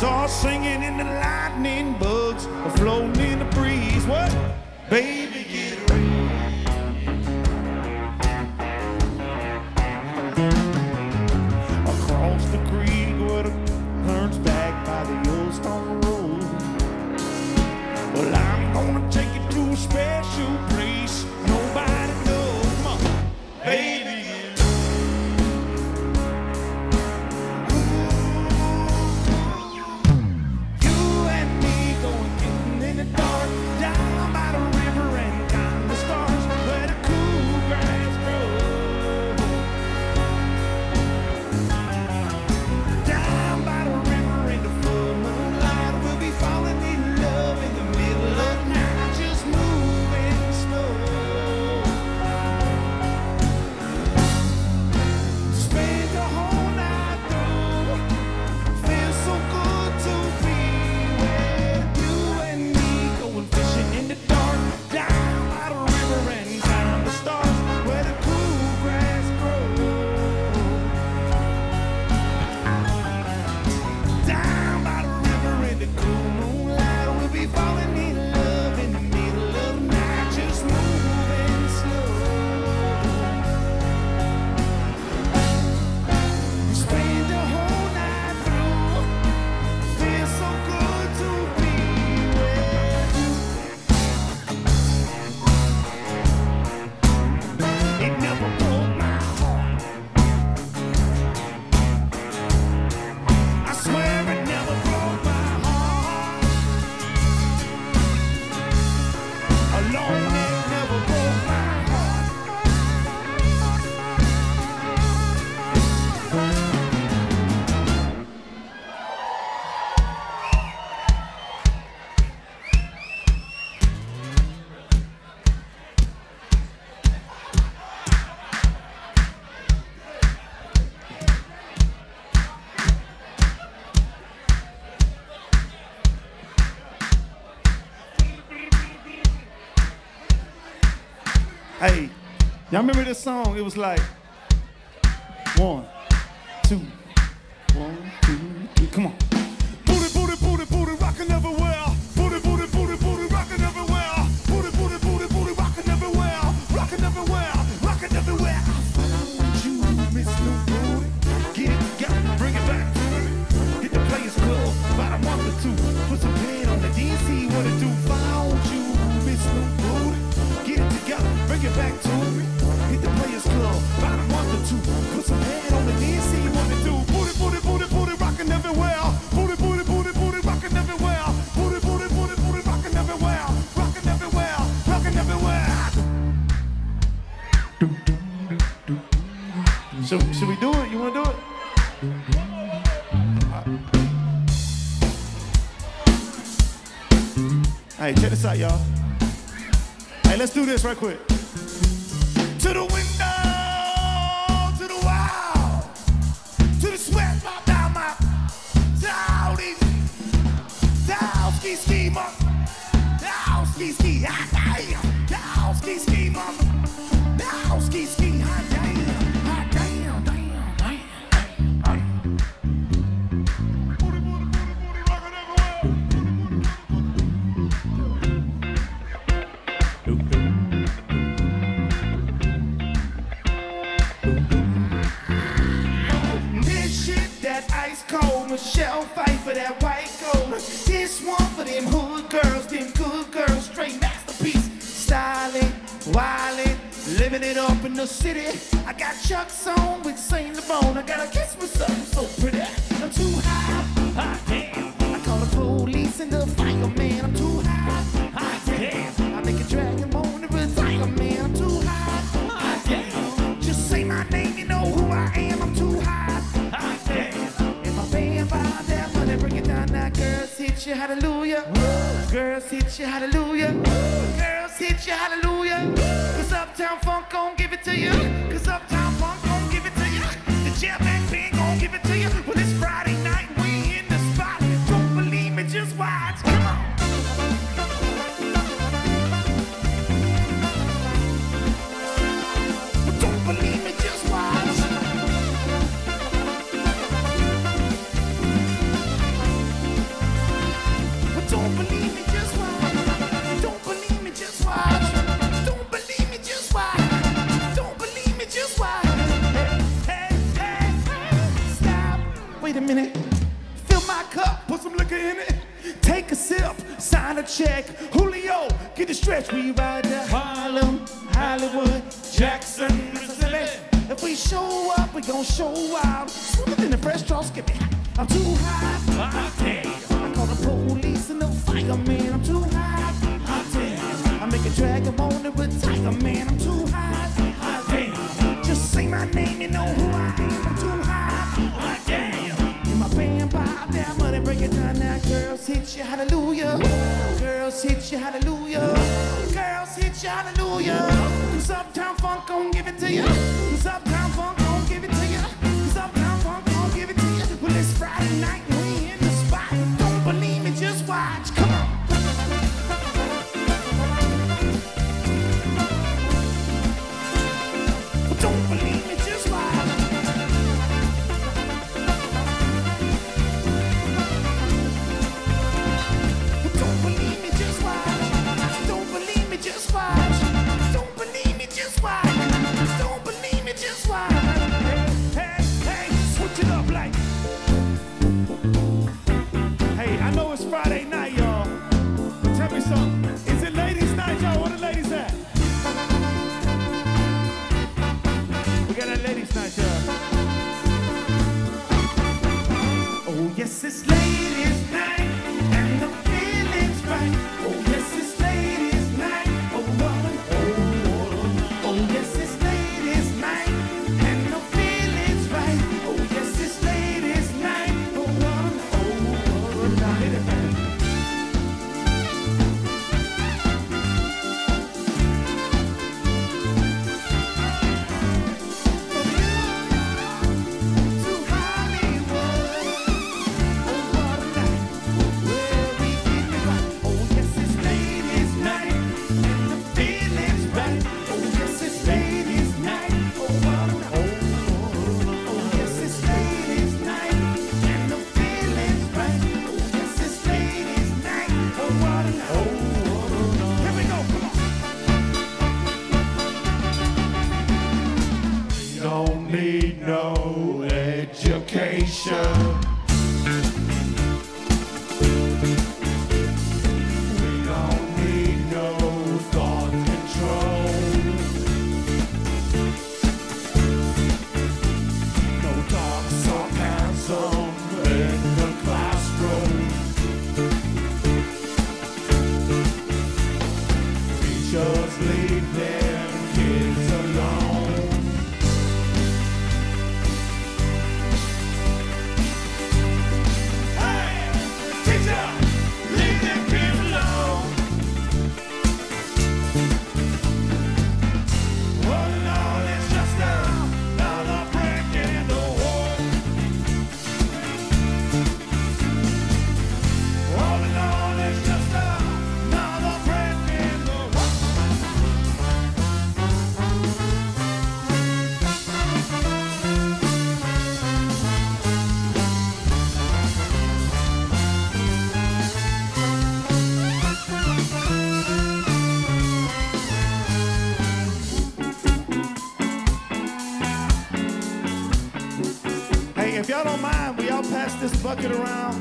Are singing in the lightning bugs floating in the breeze. What? Baby, Y'all remember this song? It was like, out, y'all. Hey, let's do this right quick. this bucket around.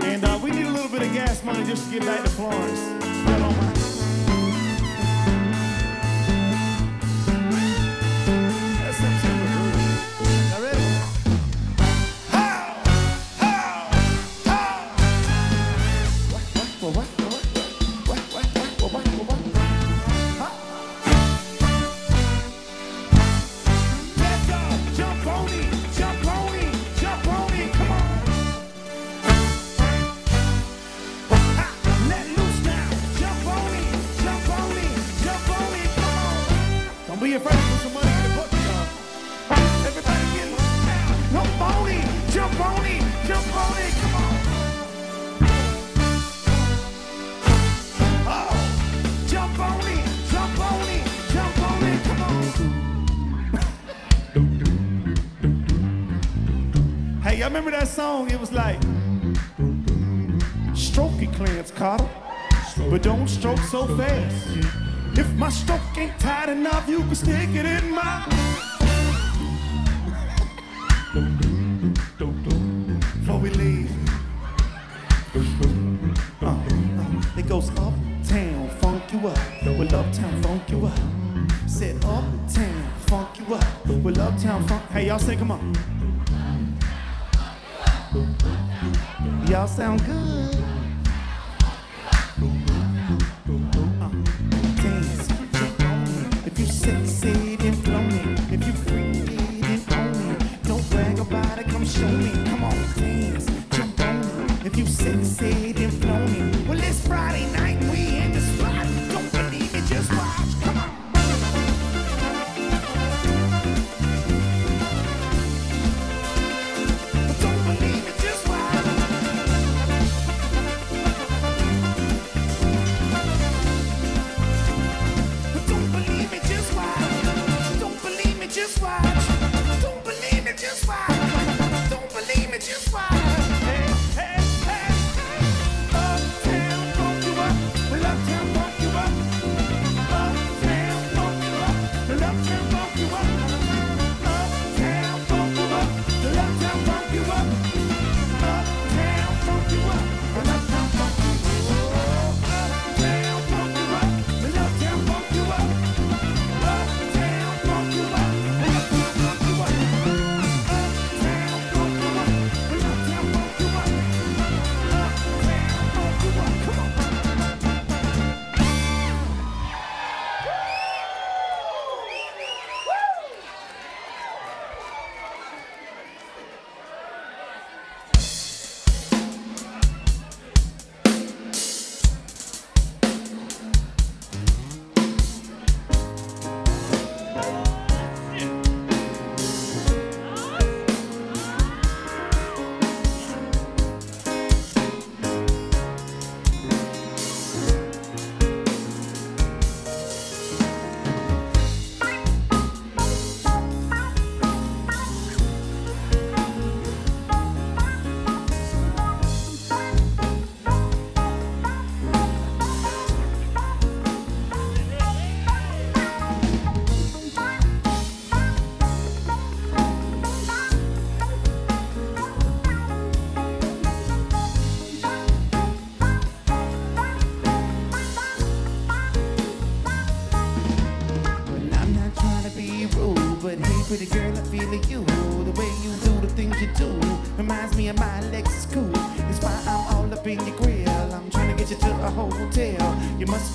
And uh, we need a little bit of gas money just to get back to Florence. song, it was like, stroke it, Clarence Carter, but don't stroke so fast. If my stroke ain't tight enough, you can stick it in my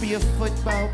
be a football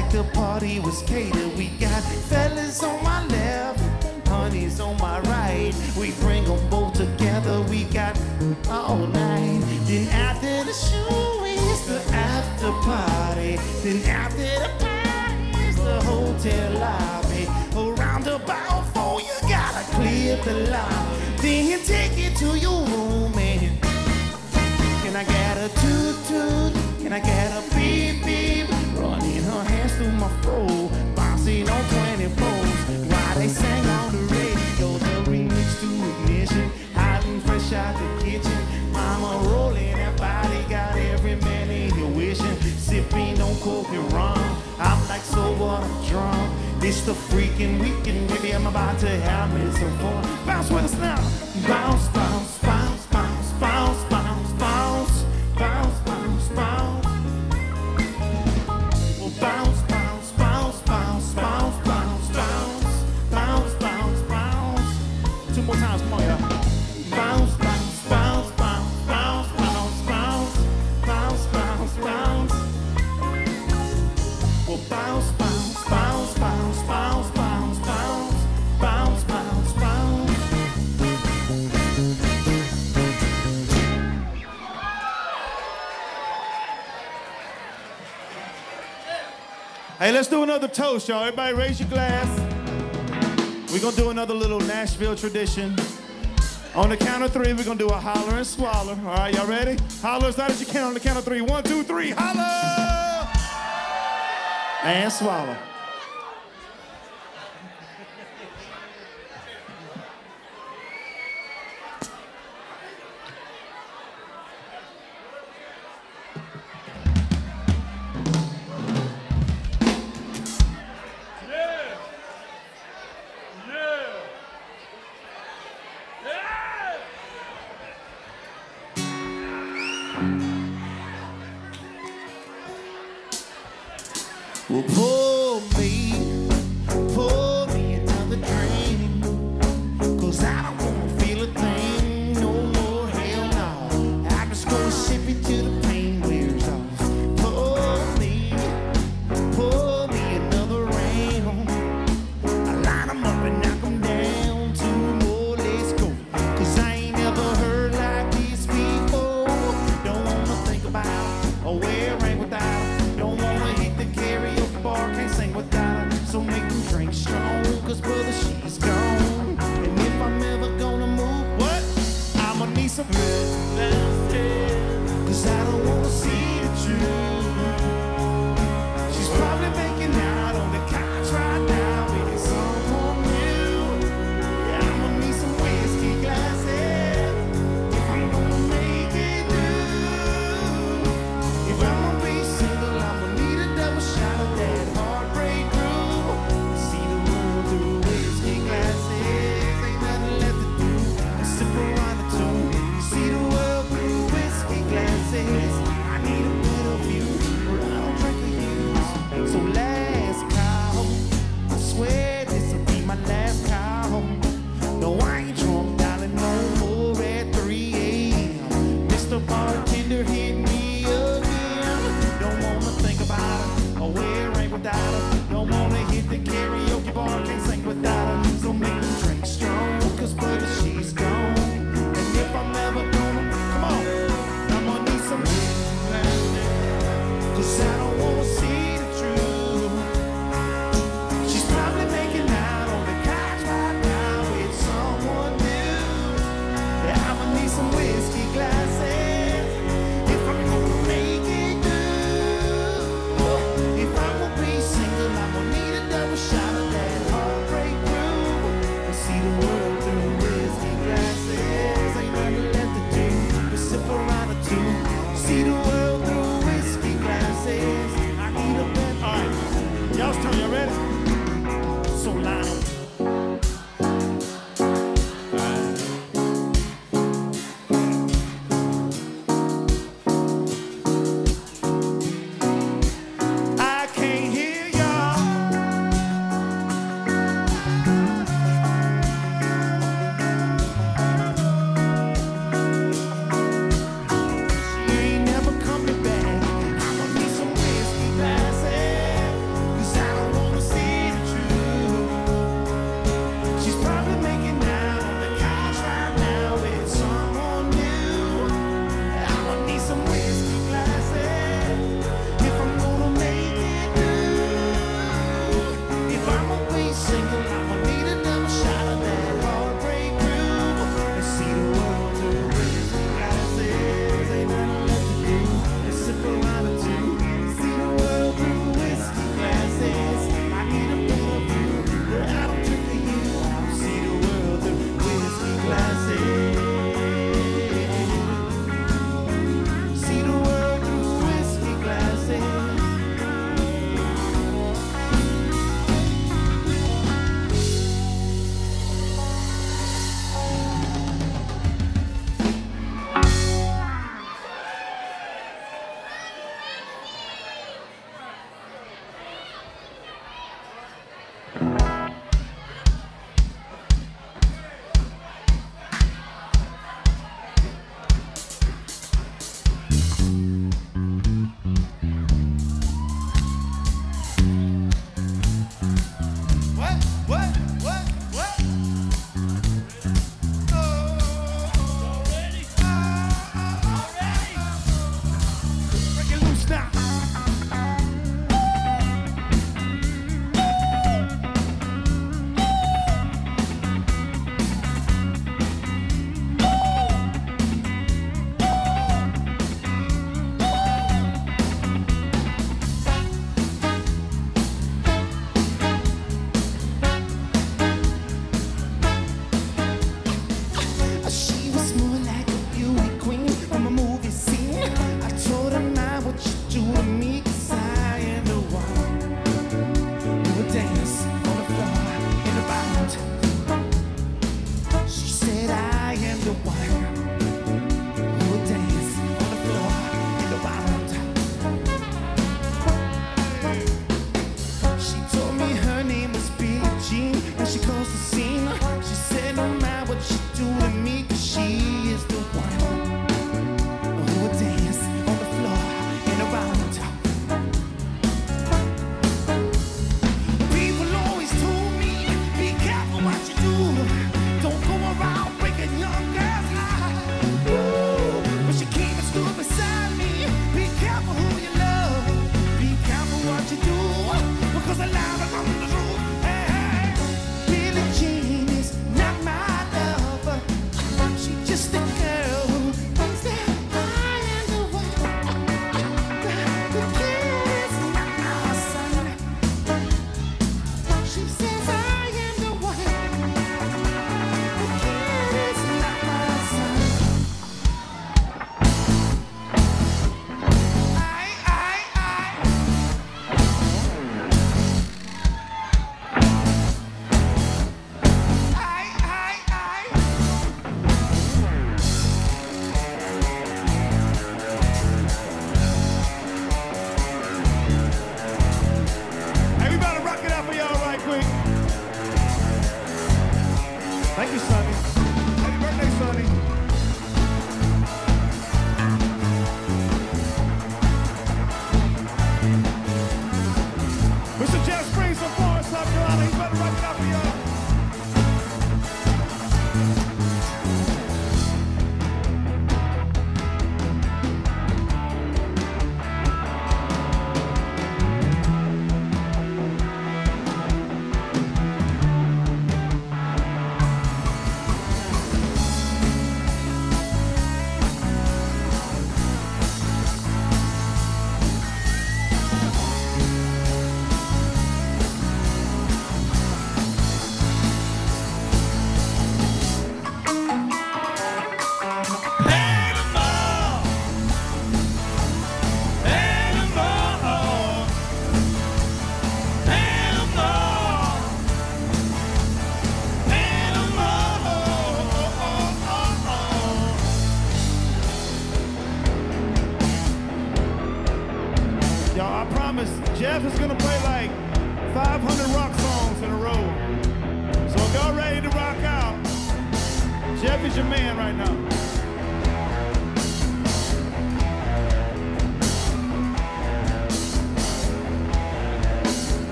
like the party was catered. We got fellas on my left, honeys on my right. We bring them both together. We got all night. Then after the show is the after party. Then after the party is the hotel lobby. Around about four, you gotta clear the lot. Then you take it to your room and can I get a toot toot? Can I get a champagne, don't rum. I'm like, so what, I'm drunk. It's the freaking weekend, baby, I'm about to have me some fun. Bounce with us now, bounce, bounce. Hey, let's do another toast, y'all. Everybody raise your glass. We're going to do another little Nashville tradition. On the count of three, we're going to do a holler and swallow. All right, y'all ready? Holler as loud as you can on the count of three. One, two, three, holler! And swallow.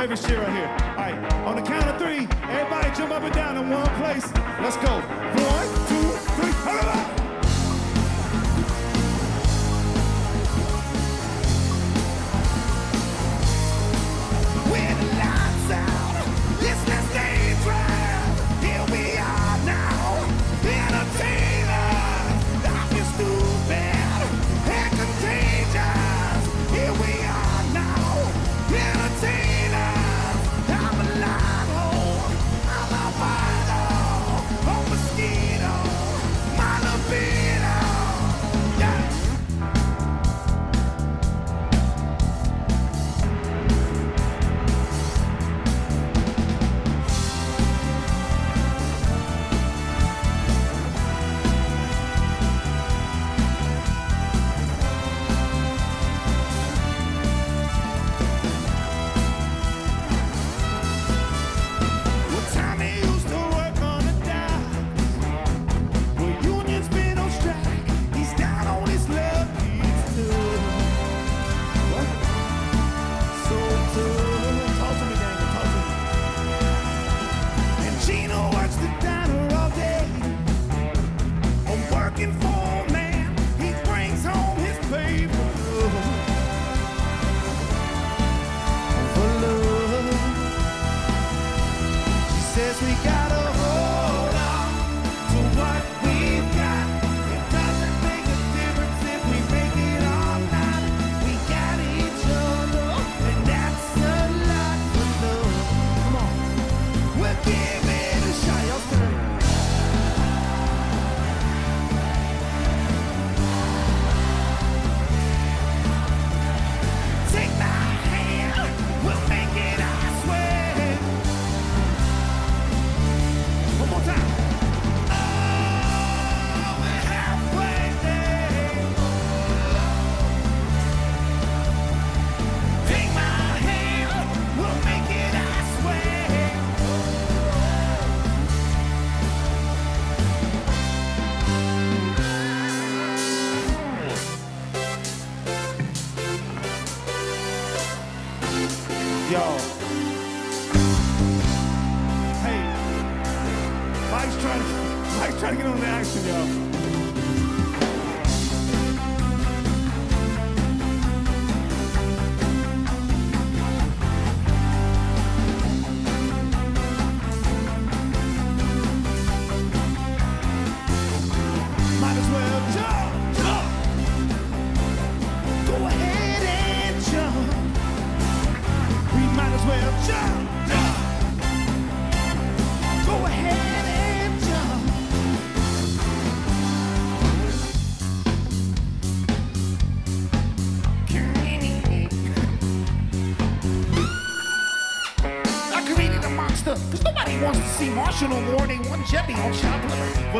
Favorite shit right here. All right, on the count of three, everybody jump up and down in one place. Let's go. One, two, three. Hurry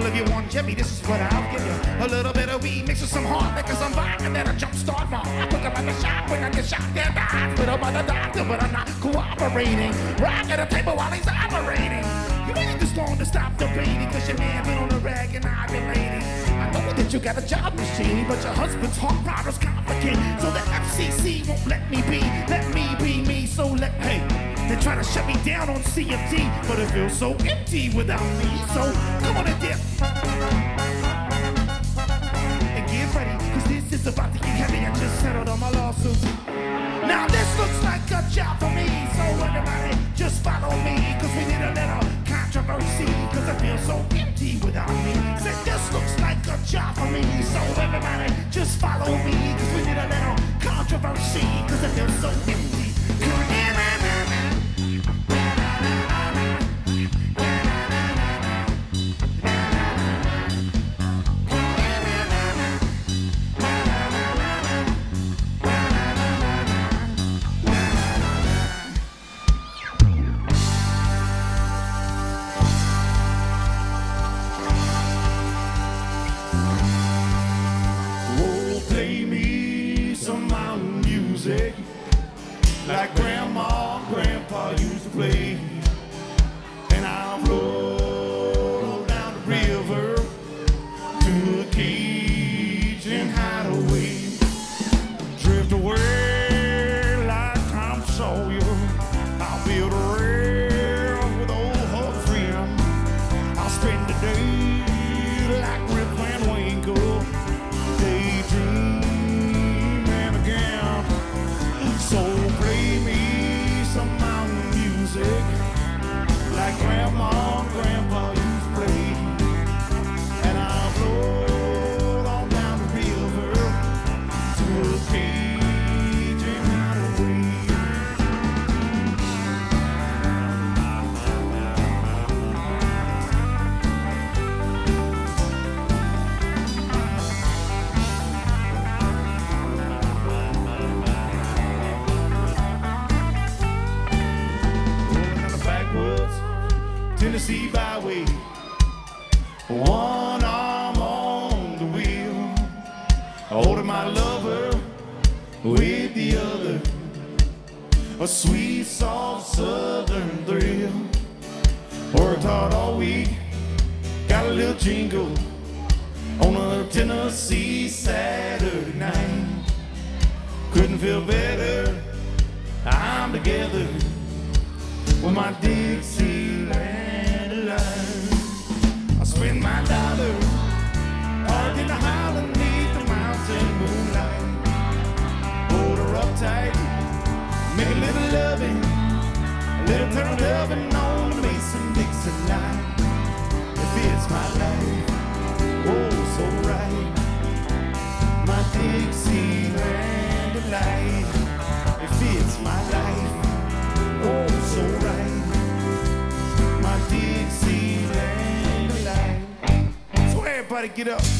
Well, if you want Jimmy, this is what I'll give you. A little bit of weed mixed with some hard liquor, some vodka, then a jump start mom. I took him at the shop when I get shot at the hospital by the doctor, but I'm not cooperating. Rock at the table while he's operating. You waited this long to stop debating, cause your man been on the rag and I've been lady. I know that you got a job machine, but your husband's heart problems complicated. So the FCC won't let me be, let me be me. So let, hey, they try to shut me down on CMT, but it feels so empty without me. So come on and dip. And get ready, cause this is about to get heavy. I just settled on my lawsuit. Now this looks like a job Everybody get up.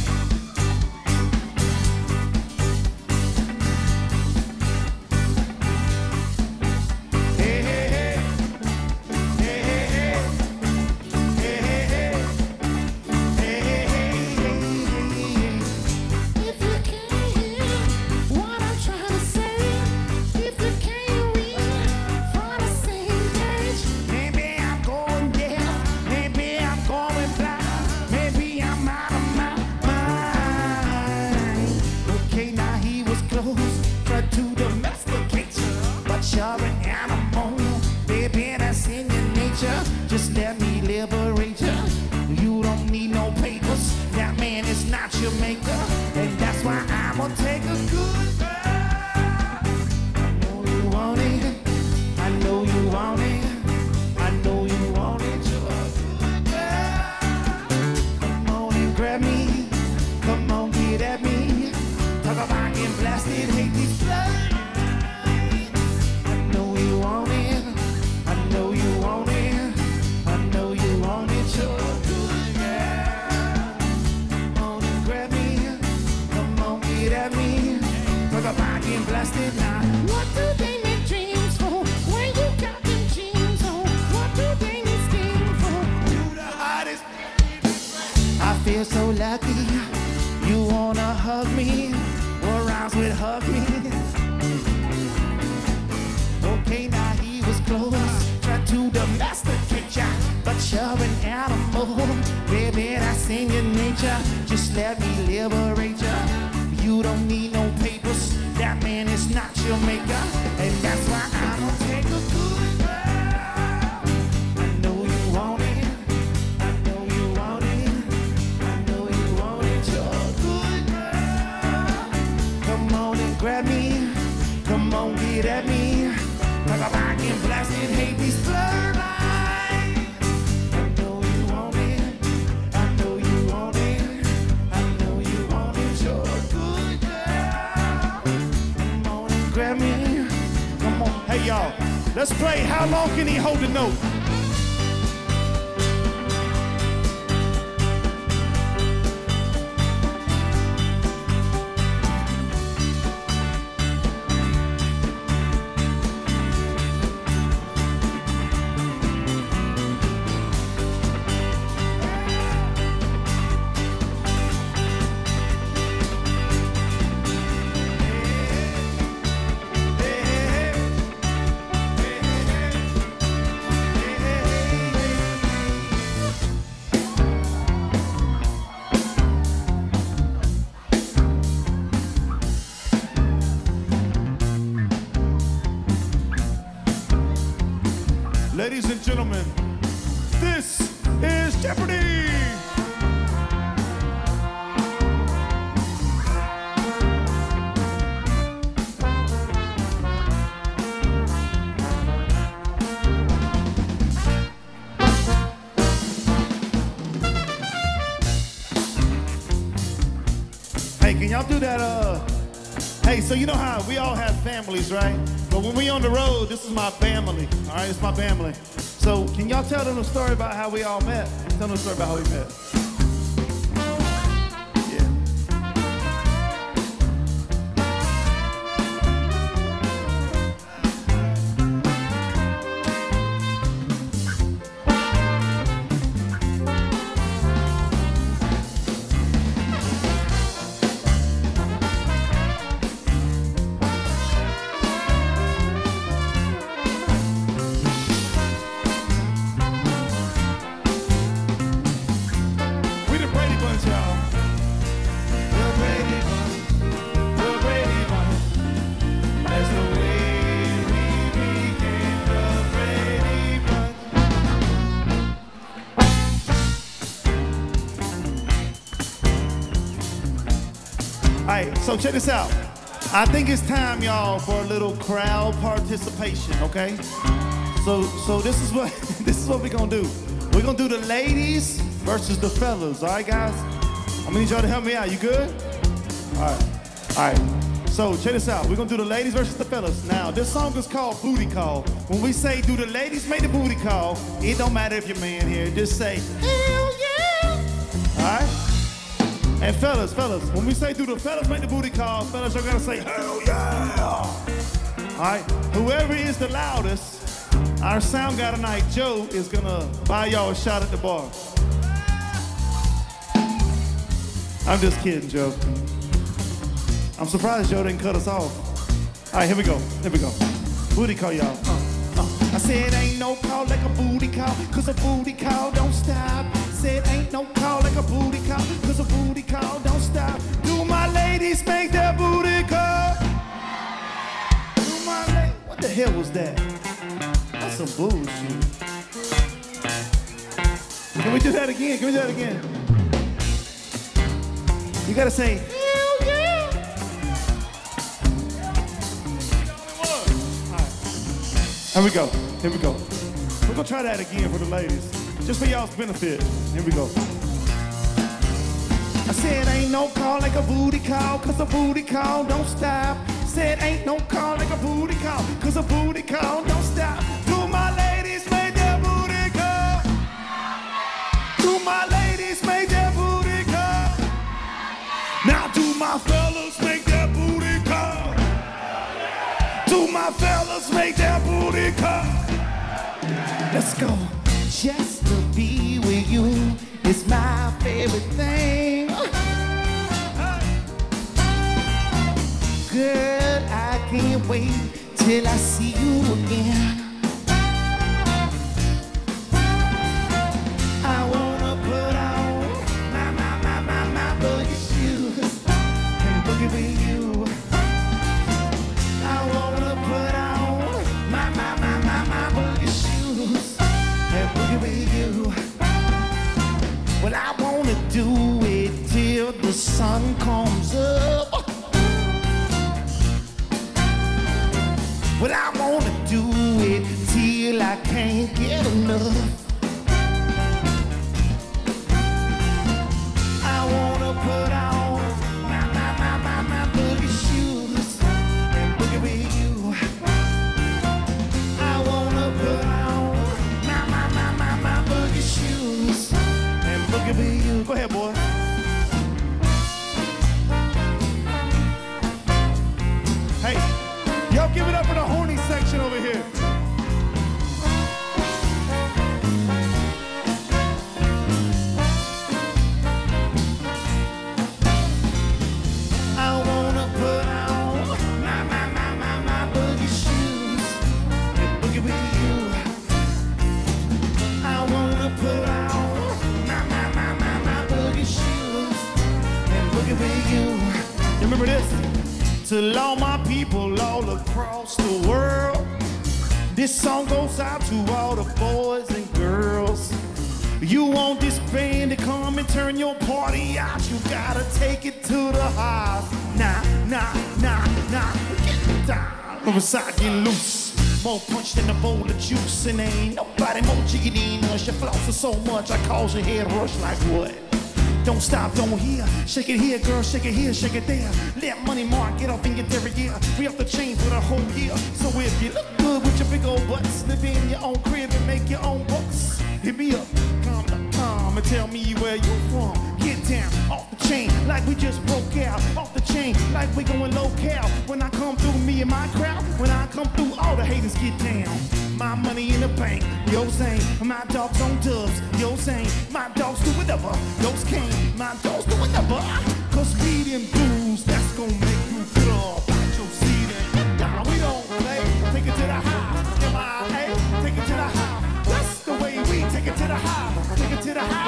Just let me liberate you. You don't need no papers. That man is not your maker. blasted now. What do they make dreams for? When you got them jeans on, what do they make steam for? You the hottest. I feel so lucky. You wanna hug me? What rhymes with hug me? Okay, now he was close. Tried to domesticate ya, but you're an animal. Baby, I in your nature. Just let me liberate ya you don't need no papers. That man is not your maker, and that's why I'm gonna take a good girl. I know you want it. I know you want it. I know you want it. You're a good girl. Come on and grab me. Come on, get at me. Like a rock and blast and hate these floods. y'all. Let's play How Long Can He Hold a Note? Families, right? But when we on the road, this is my family. All right, it's my family. So can y'all tell them a story about how we all met? Tell them a story about how we met. So check this out. I think it's time, y'all, for a little crowd participation, okay? So, so this is what this is what we're gonna do. We're gonna do the ladies versus the fellas. All right, guys. I'm gonna need y'all to help me out. You good? All right. All right. So check this out. We're gonna do the ladies versus the fellas. Now, this song is called Booty Call. When we say do the ladies make the booty call, it don't matter if you're man here. Just say And fellas, fellas, when we say do the fellas make the booty call, fellas you're gonna say hell yeah. All right. Whoever is the loudest, our sound guy tonight, Joe, is gonna buy y'all a shot at the bar. I'm just kidding, Joe. I'm surprised Joe didn't cut us off. All right, here we go. Here we go. Booty call, y'all. Uh, uh. I said ain't no call like a booty call, cause a booty call don't stop. Said ain't no call like a booty call, cause a booty call don't stop. Do my ladies make their booty call? Do my la- What the hell was that? That's some bullshit. Can we do that again? Can we do that again? You gotta say. Here we go. Here we go. We're gonna try that again for the ladies. Just for y'all's benefit. Here we go. I said ain't no call like a booty call, cause a booty call don't stop. Said ain't no call like a booty call, cause a booty call don't stop. Do my ladies make their booty call? Do my ladies make their booty call? Now do my fellas make their booty call? Do my fellas make their booty call? Let's go. Just to be with you is my favorite thing. Girl, I can't wait till I see you again. Sun comes up. But I wanna do it till I can't get enough. Remember this? To all my people all across the world, This song goes out to all the boys and girls. You want this band to come and turn your party out, you gotta take it to the house. Nah, nah, nah, nah, get down. Move aside, get loose. More punch than a bowl of juice, and ain't nobody more jiggity than us. You floss so much, I cause your head rush like what? Don't stop, don't hear. Shake it here, girl, shake it here, shake it there. Let money mark, get off and get every year. We off the chain for the whole year. So if you look good with your big old butt, slip in your own crib and make your own bucks. Hit me up, come to come and tell me where you're from. Down, off the chain, like we just broke out. Off the chain, like we going local. When I come through, me and my crowd. When I come through, all the haters get down. My money in the bank, yo saying. My dogs on dubs, yo saying. My dogs do whatever, those came. My dogs do whatever. Cause weed and booze, that's gonna make you feel up out your seat and down. We don't play, take it to the high. M-I-A, take it to the high. That's the way we take it to the high. Take it to the high,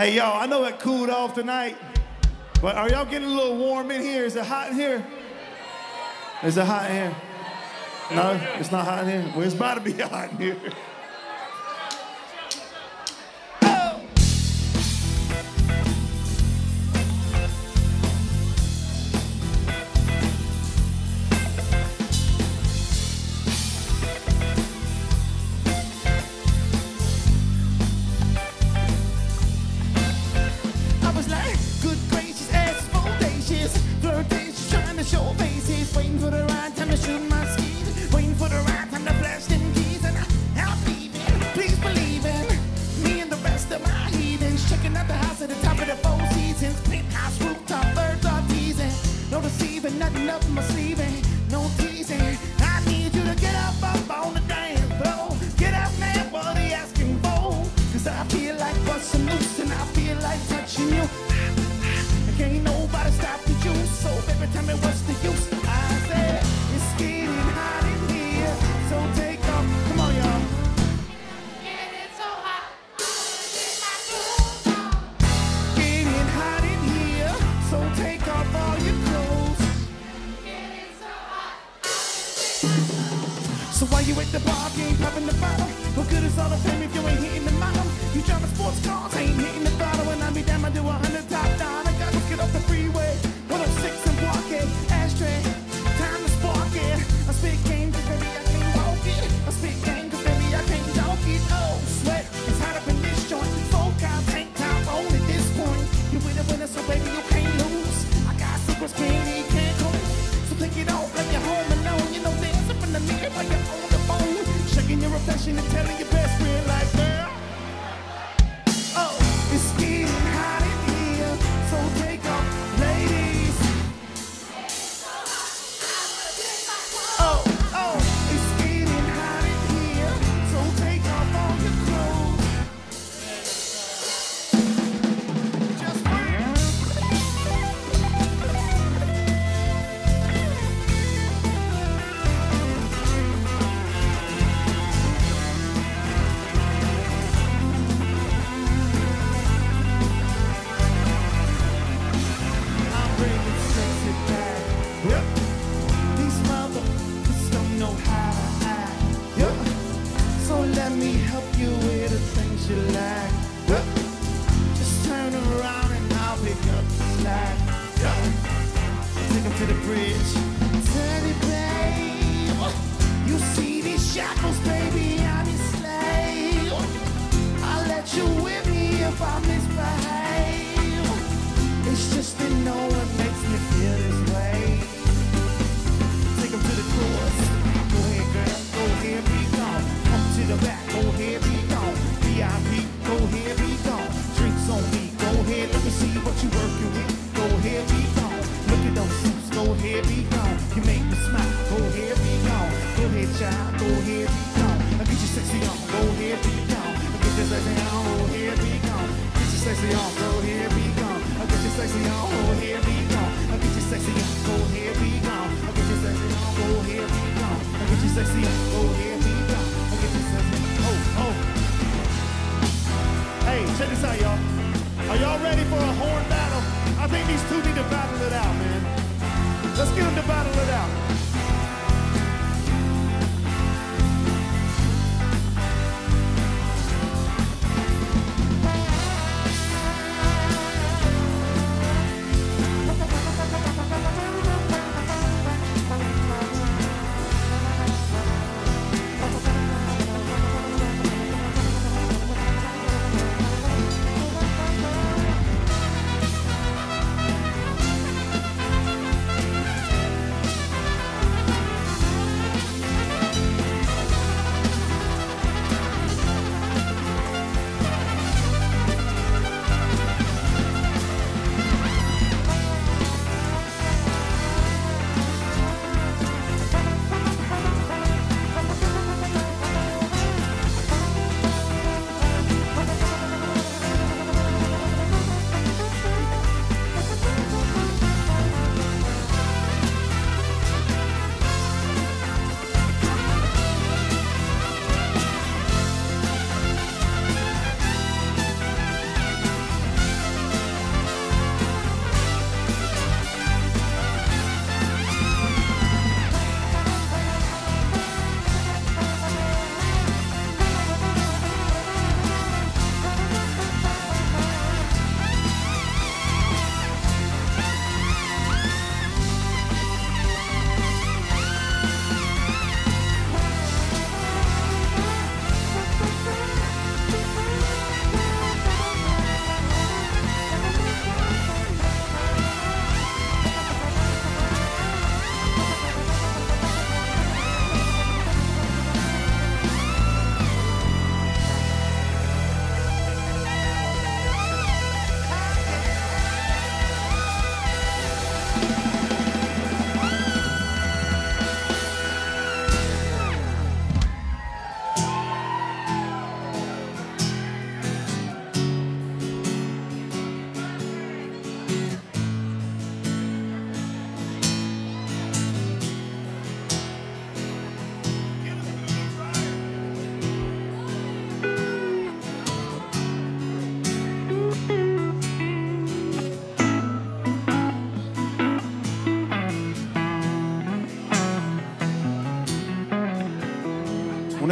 Hey y'all, I know it cooled off tonight, but are y'all getting a little warm in here? Is it hot in here? Is it hot in here? No, it's not hot in here. Well, it's about to be hot in here. No nothing up my sleeve, ain't no teasing. I need you to get up, up on the dance floor, get up, man, what are you asking for? Cause I feel like busting loose and I feel like touching you. And can't nobody stop the juice. So baby, tell me what's the while you at the bar, you ain't popping the bottle. What good is all the fame if you ain't hitting the model? You driving sports cars, ain't hitting the throttle. And I be damn, I do a hundred top down. I gotta get off the freeway. 106 and block it. Ashtray, time to spark it. I spit game, cause baby, I can't walk it. I spit game, cause baby, I can't talk it. Oh, sweat, it's hot up in this joint. Folk out, tank top on at this point. You with a winner, so baby, you can't lose. I got secrets, can't can't close. So take it off, let you home alone. Reflection and telling your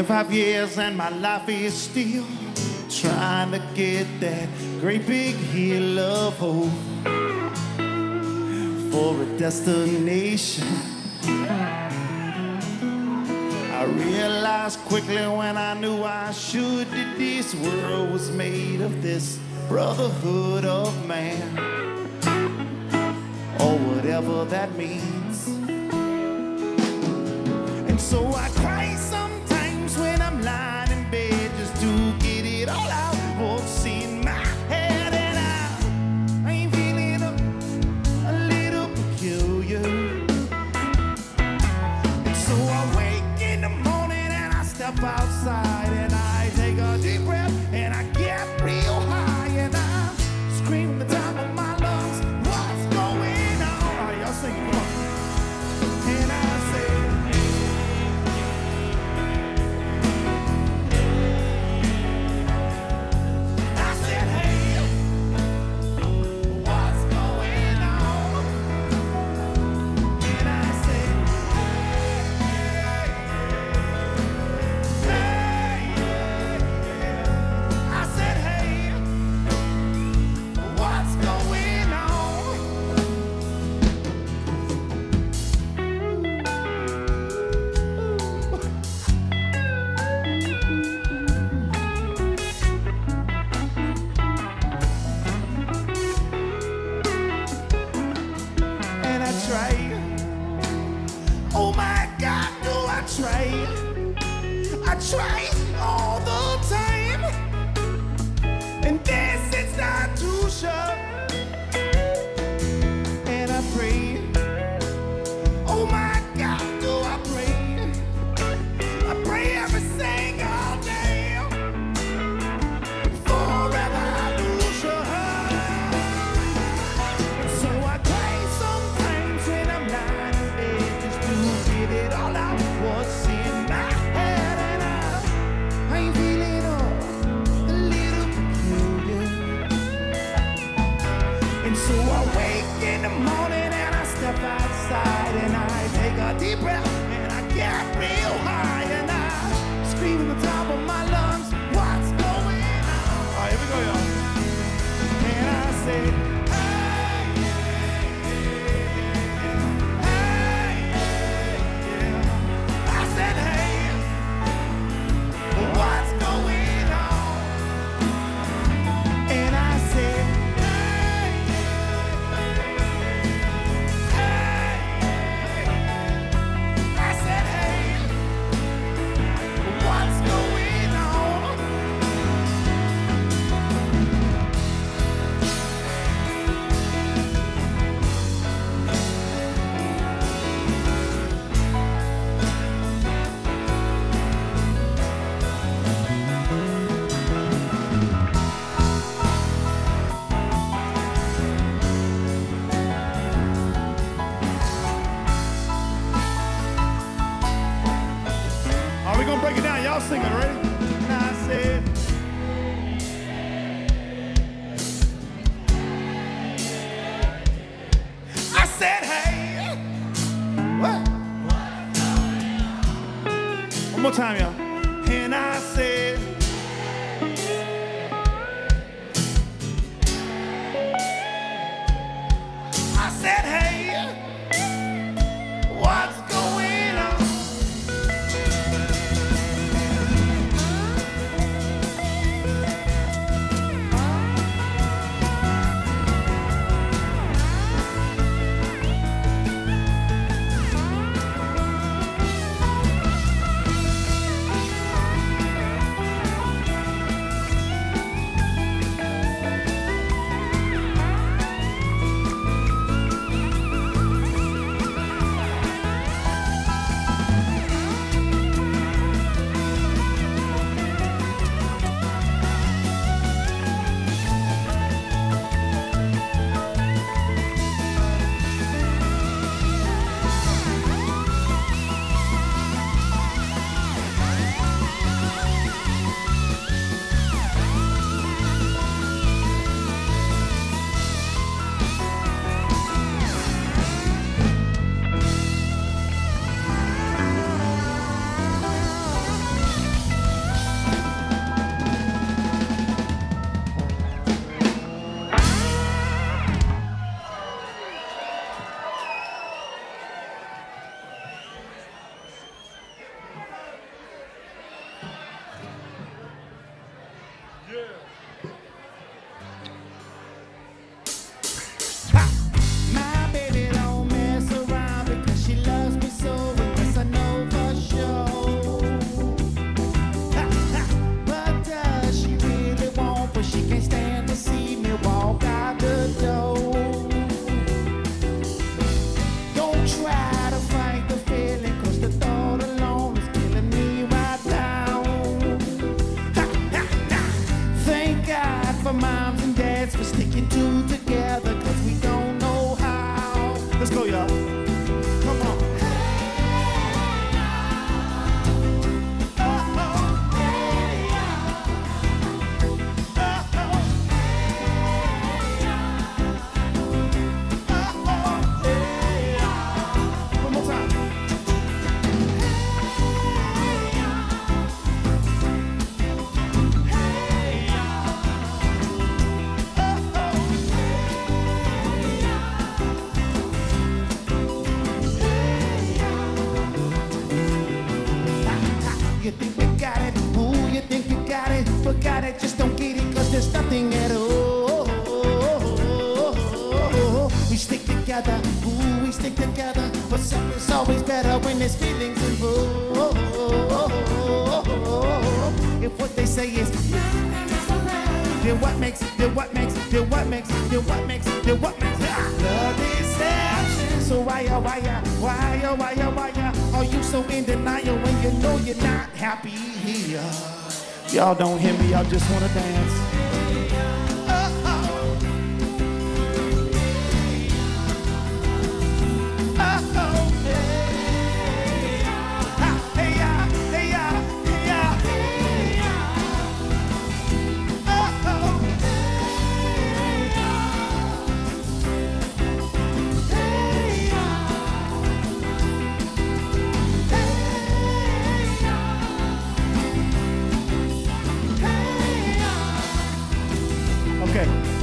25 years and my life is still trying to get that great big hill of hope for a destination. I realized quickly when I knew I should that this world was made of this brotherhood of man, or whatever that means. always better when there's feelings involved. If what they say is then what makes, then what makes, then what makes, then what makes, then what makes love is deception? So why, ya? why, ya? why, ya? why, ya? why, ya? are you so in denial when you know you're not happy here? Y'all don't hear me, y'all just wanna dance.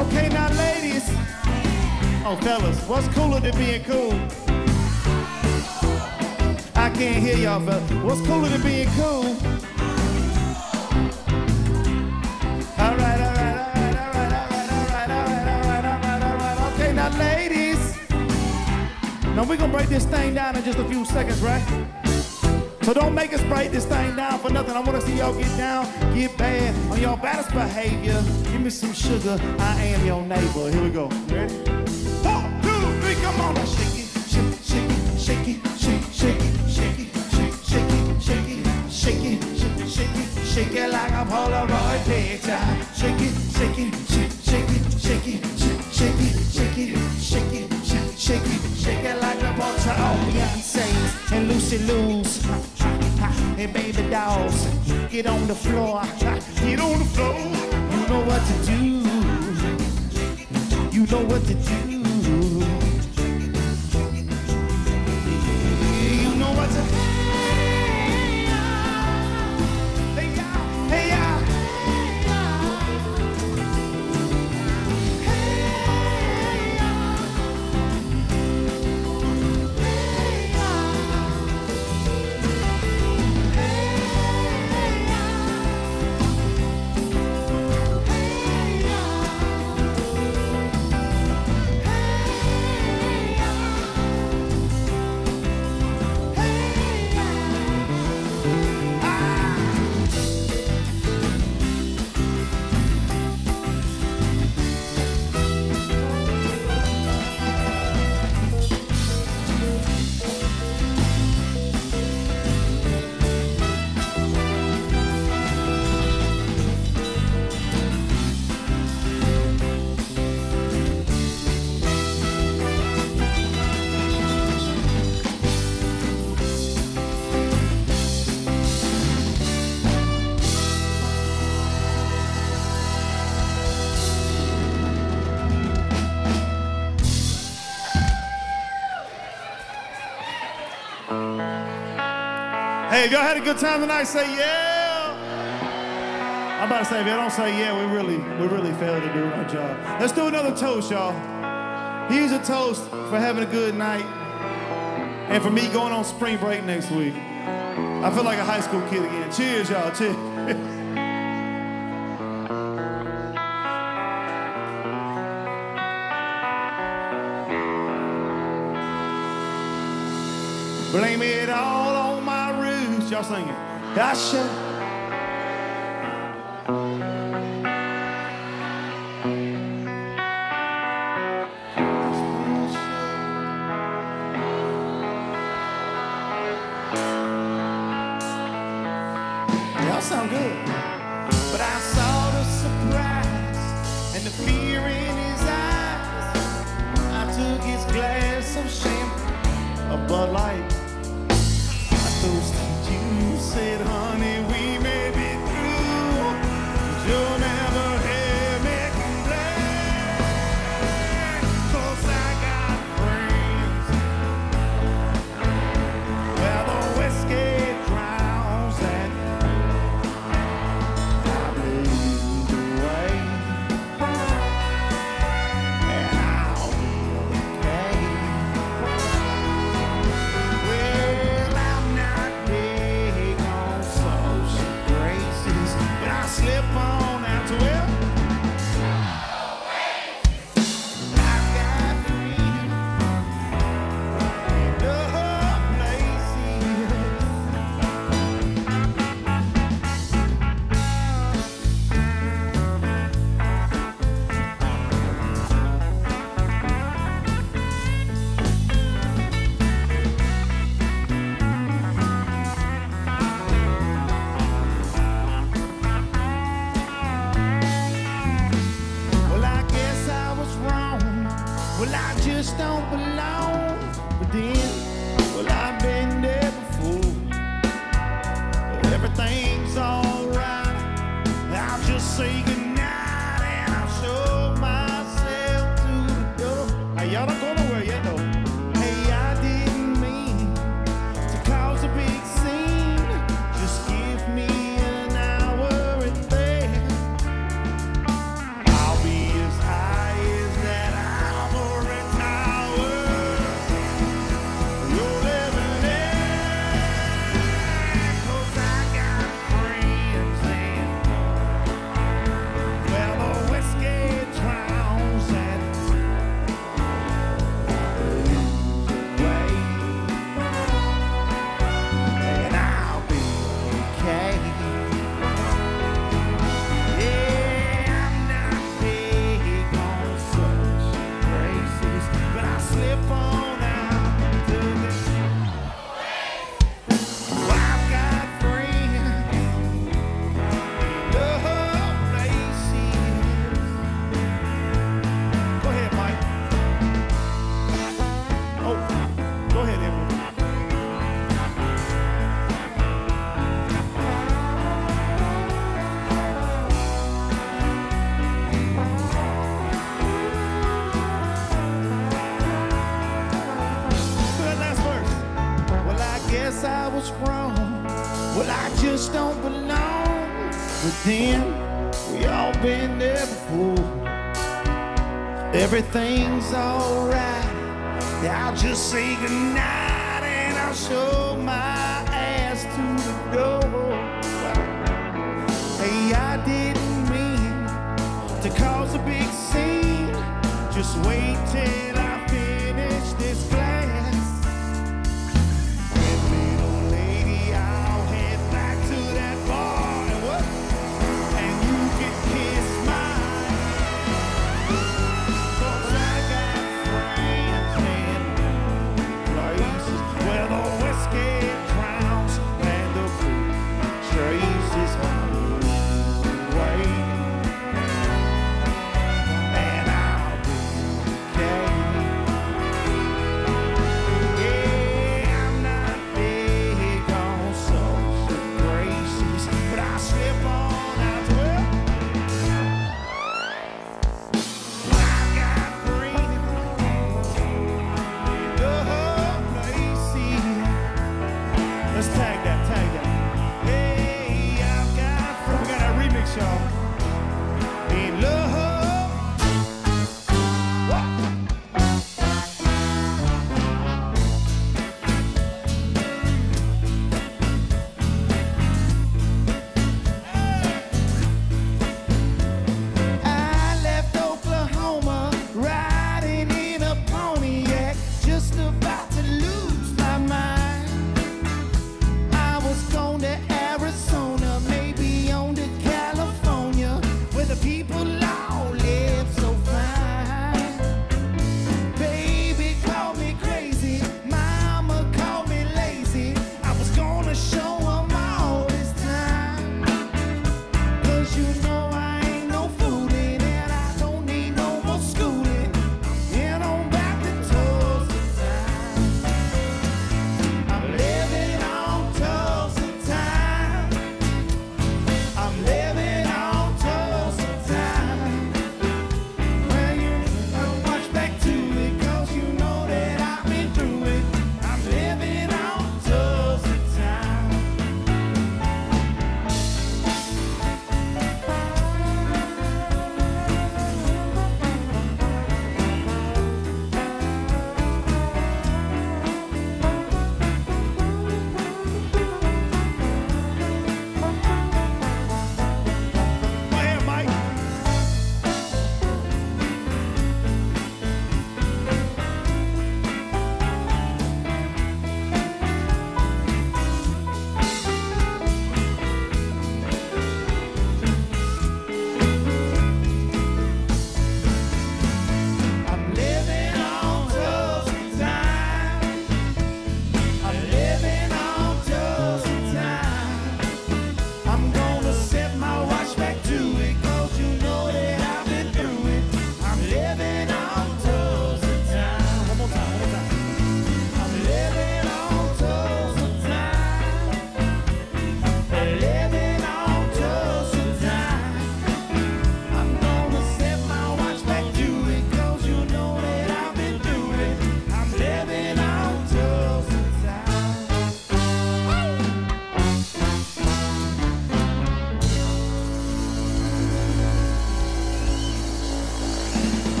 Okay, now ladies. Oh, fellas, what's cooler than being cool? I can't hear y'all, but What's cooler than being cool? All right, all right, all right, all right, all right, all right, all right, all right, all right. Okay, now ladies. Now we're gonna break this thing down in just a few seconds, right? So don't make us break this thing down for nothing. I wanna see y'all get down, get bad on your baddest behavior. Give me some sugar. I am your neighbor. Here we go. Ready? One, two, three, come on. Now shake it, shake, shake it, shake it, shake, shake it, shake it, shake, shake it, shake it, shake it, shake, shake it, shake it like a Polaroid picture. Shake it, shake it, shake, shake it, shake it, shake, it, shake it, shake it, shake it, shake it, shake it like a bunch of old Beyonce's and Lucy Liu's. And baby dolls, get on the floor, get on the floor. You know what to do. You know what to do. You know what to do. Y'all had a good time tonight, say yeah. I'm about to say, if y'all don't say yeah, we really, we really failed to do our job. Let's do another toast, y'all. Here's a toast for having a good night and for me going on spring break next week. I feel like a high school kid again. Cheers, y'all. Cheers. Y'all singing. I should. so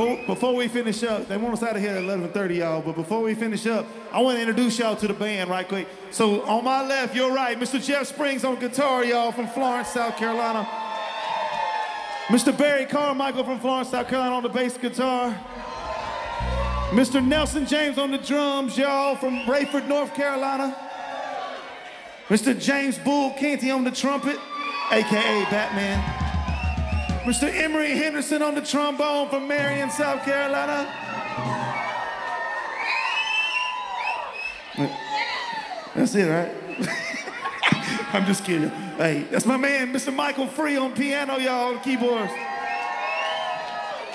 Before, before we finish up, they want us out of here at 11.30, y'all, but before we finish up, I want to introduce y'all to the band right quick. So on my left, you're right, Mr. Jeff Springs on guitar, y'all, from Florence, South Carolina. Mr. Barry Carmichael from Florence, South Carolina on the bass guitar. Mr. Nelson James on the drums, y'all, from Raeford, North Carolina. Mr. James Bull Canty on the trumpet, AKA Batman. Mr. Emery Henderson on the trombone from Marion, South Carolina. That's it, right? I'm just kidding. Hey, that's my man, Mr. Michael Free on piano, y'all, on keyboards.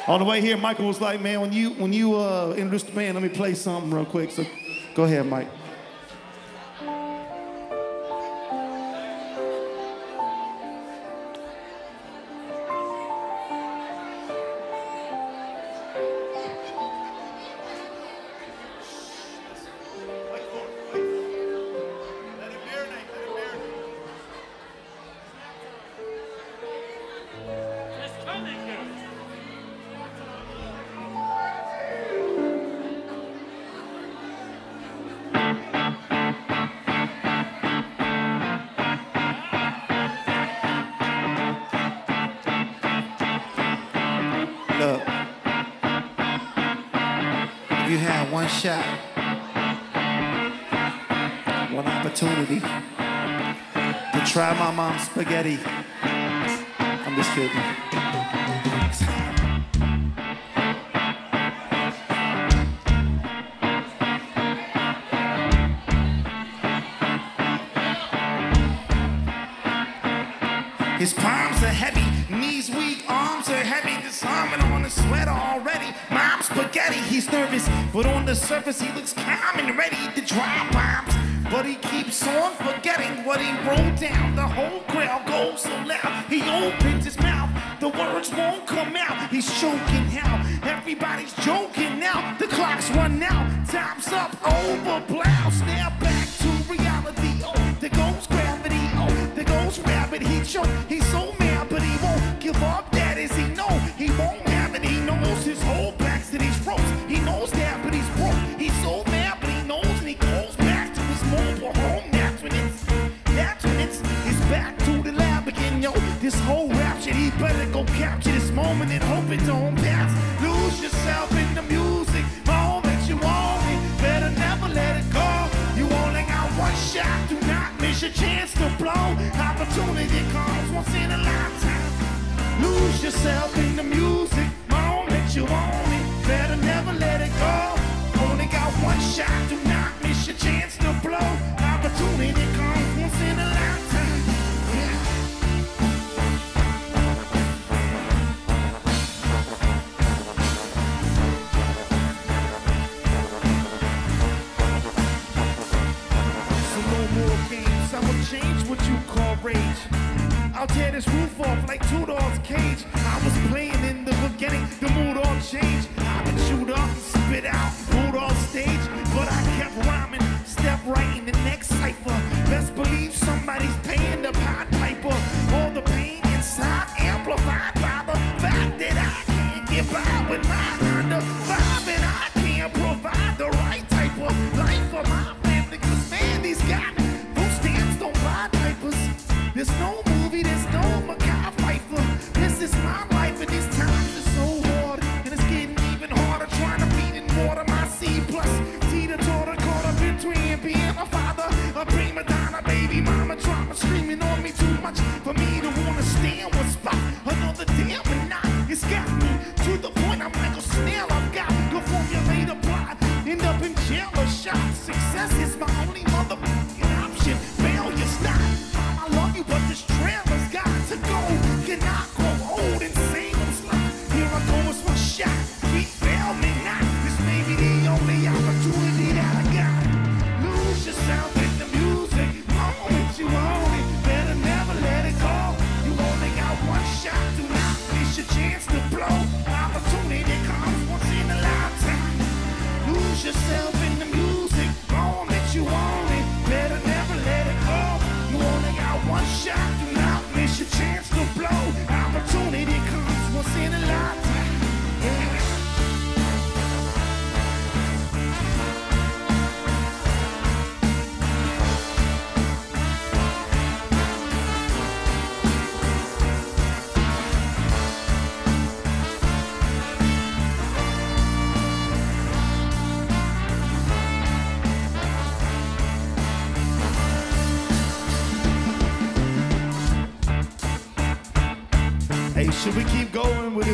On the way here, Michael was like, man, when you when you uh, introduced the band, let me play something real quick. So go ahead, Mike. spaghetti.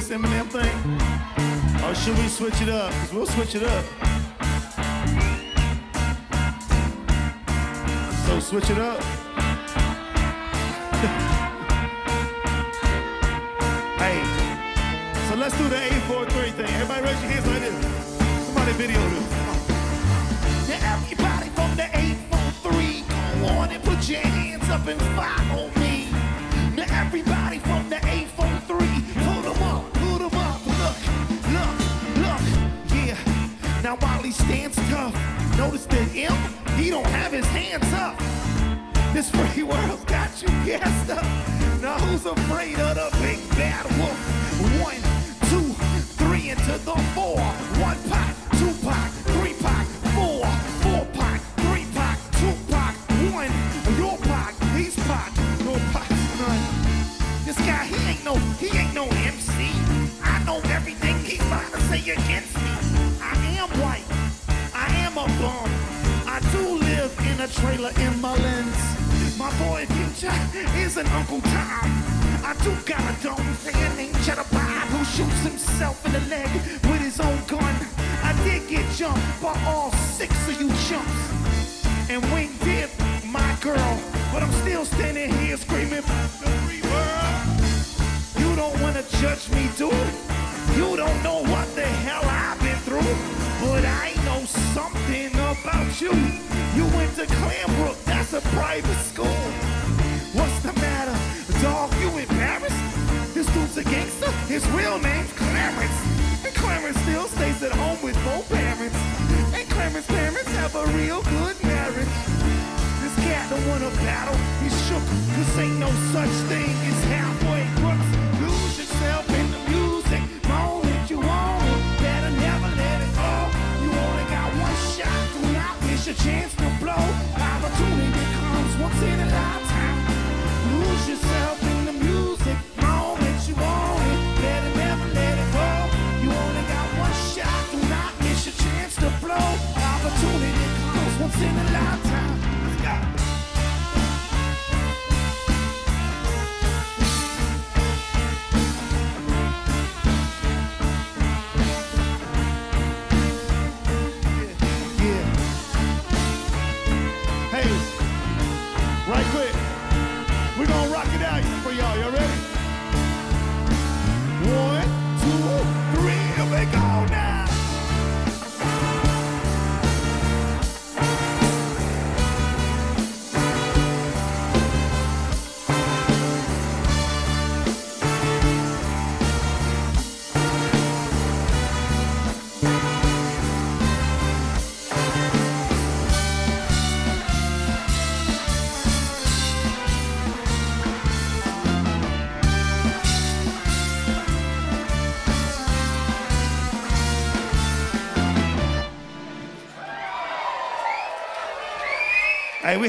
this Eminem thing? Or should we switch it up? Because we'll switch it up. So switch it up.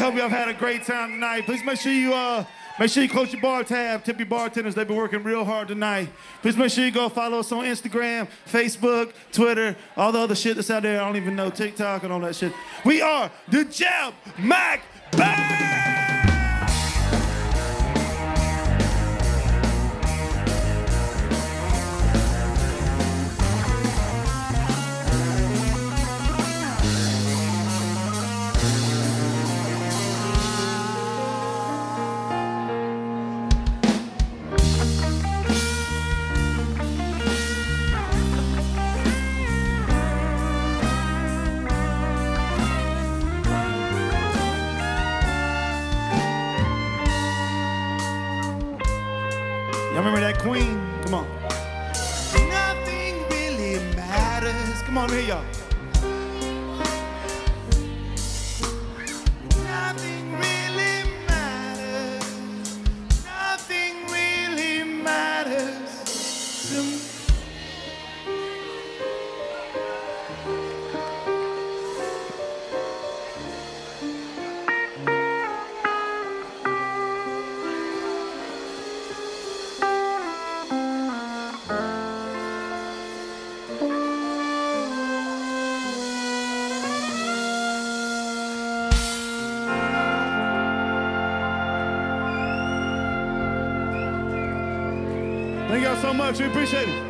hope y'all had a great time tonight. Please make sure you uh make sure you close your bar tab. Tip your bartenders; they've been working real hard tonight. Please make sure you go follow us on Instagram, Facebook, Twitter, all the other shit that's out there. I don't even know TikTok and all that shit. We are the Jebb Mac much. We appreciate it.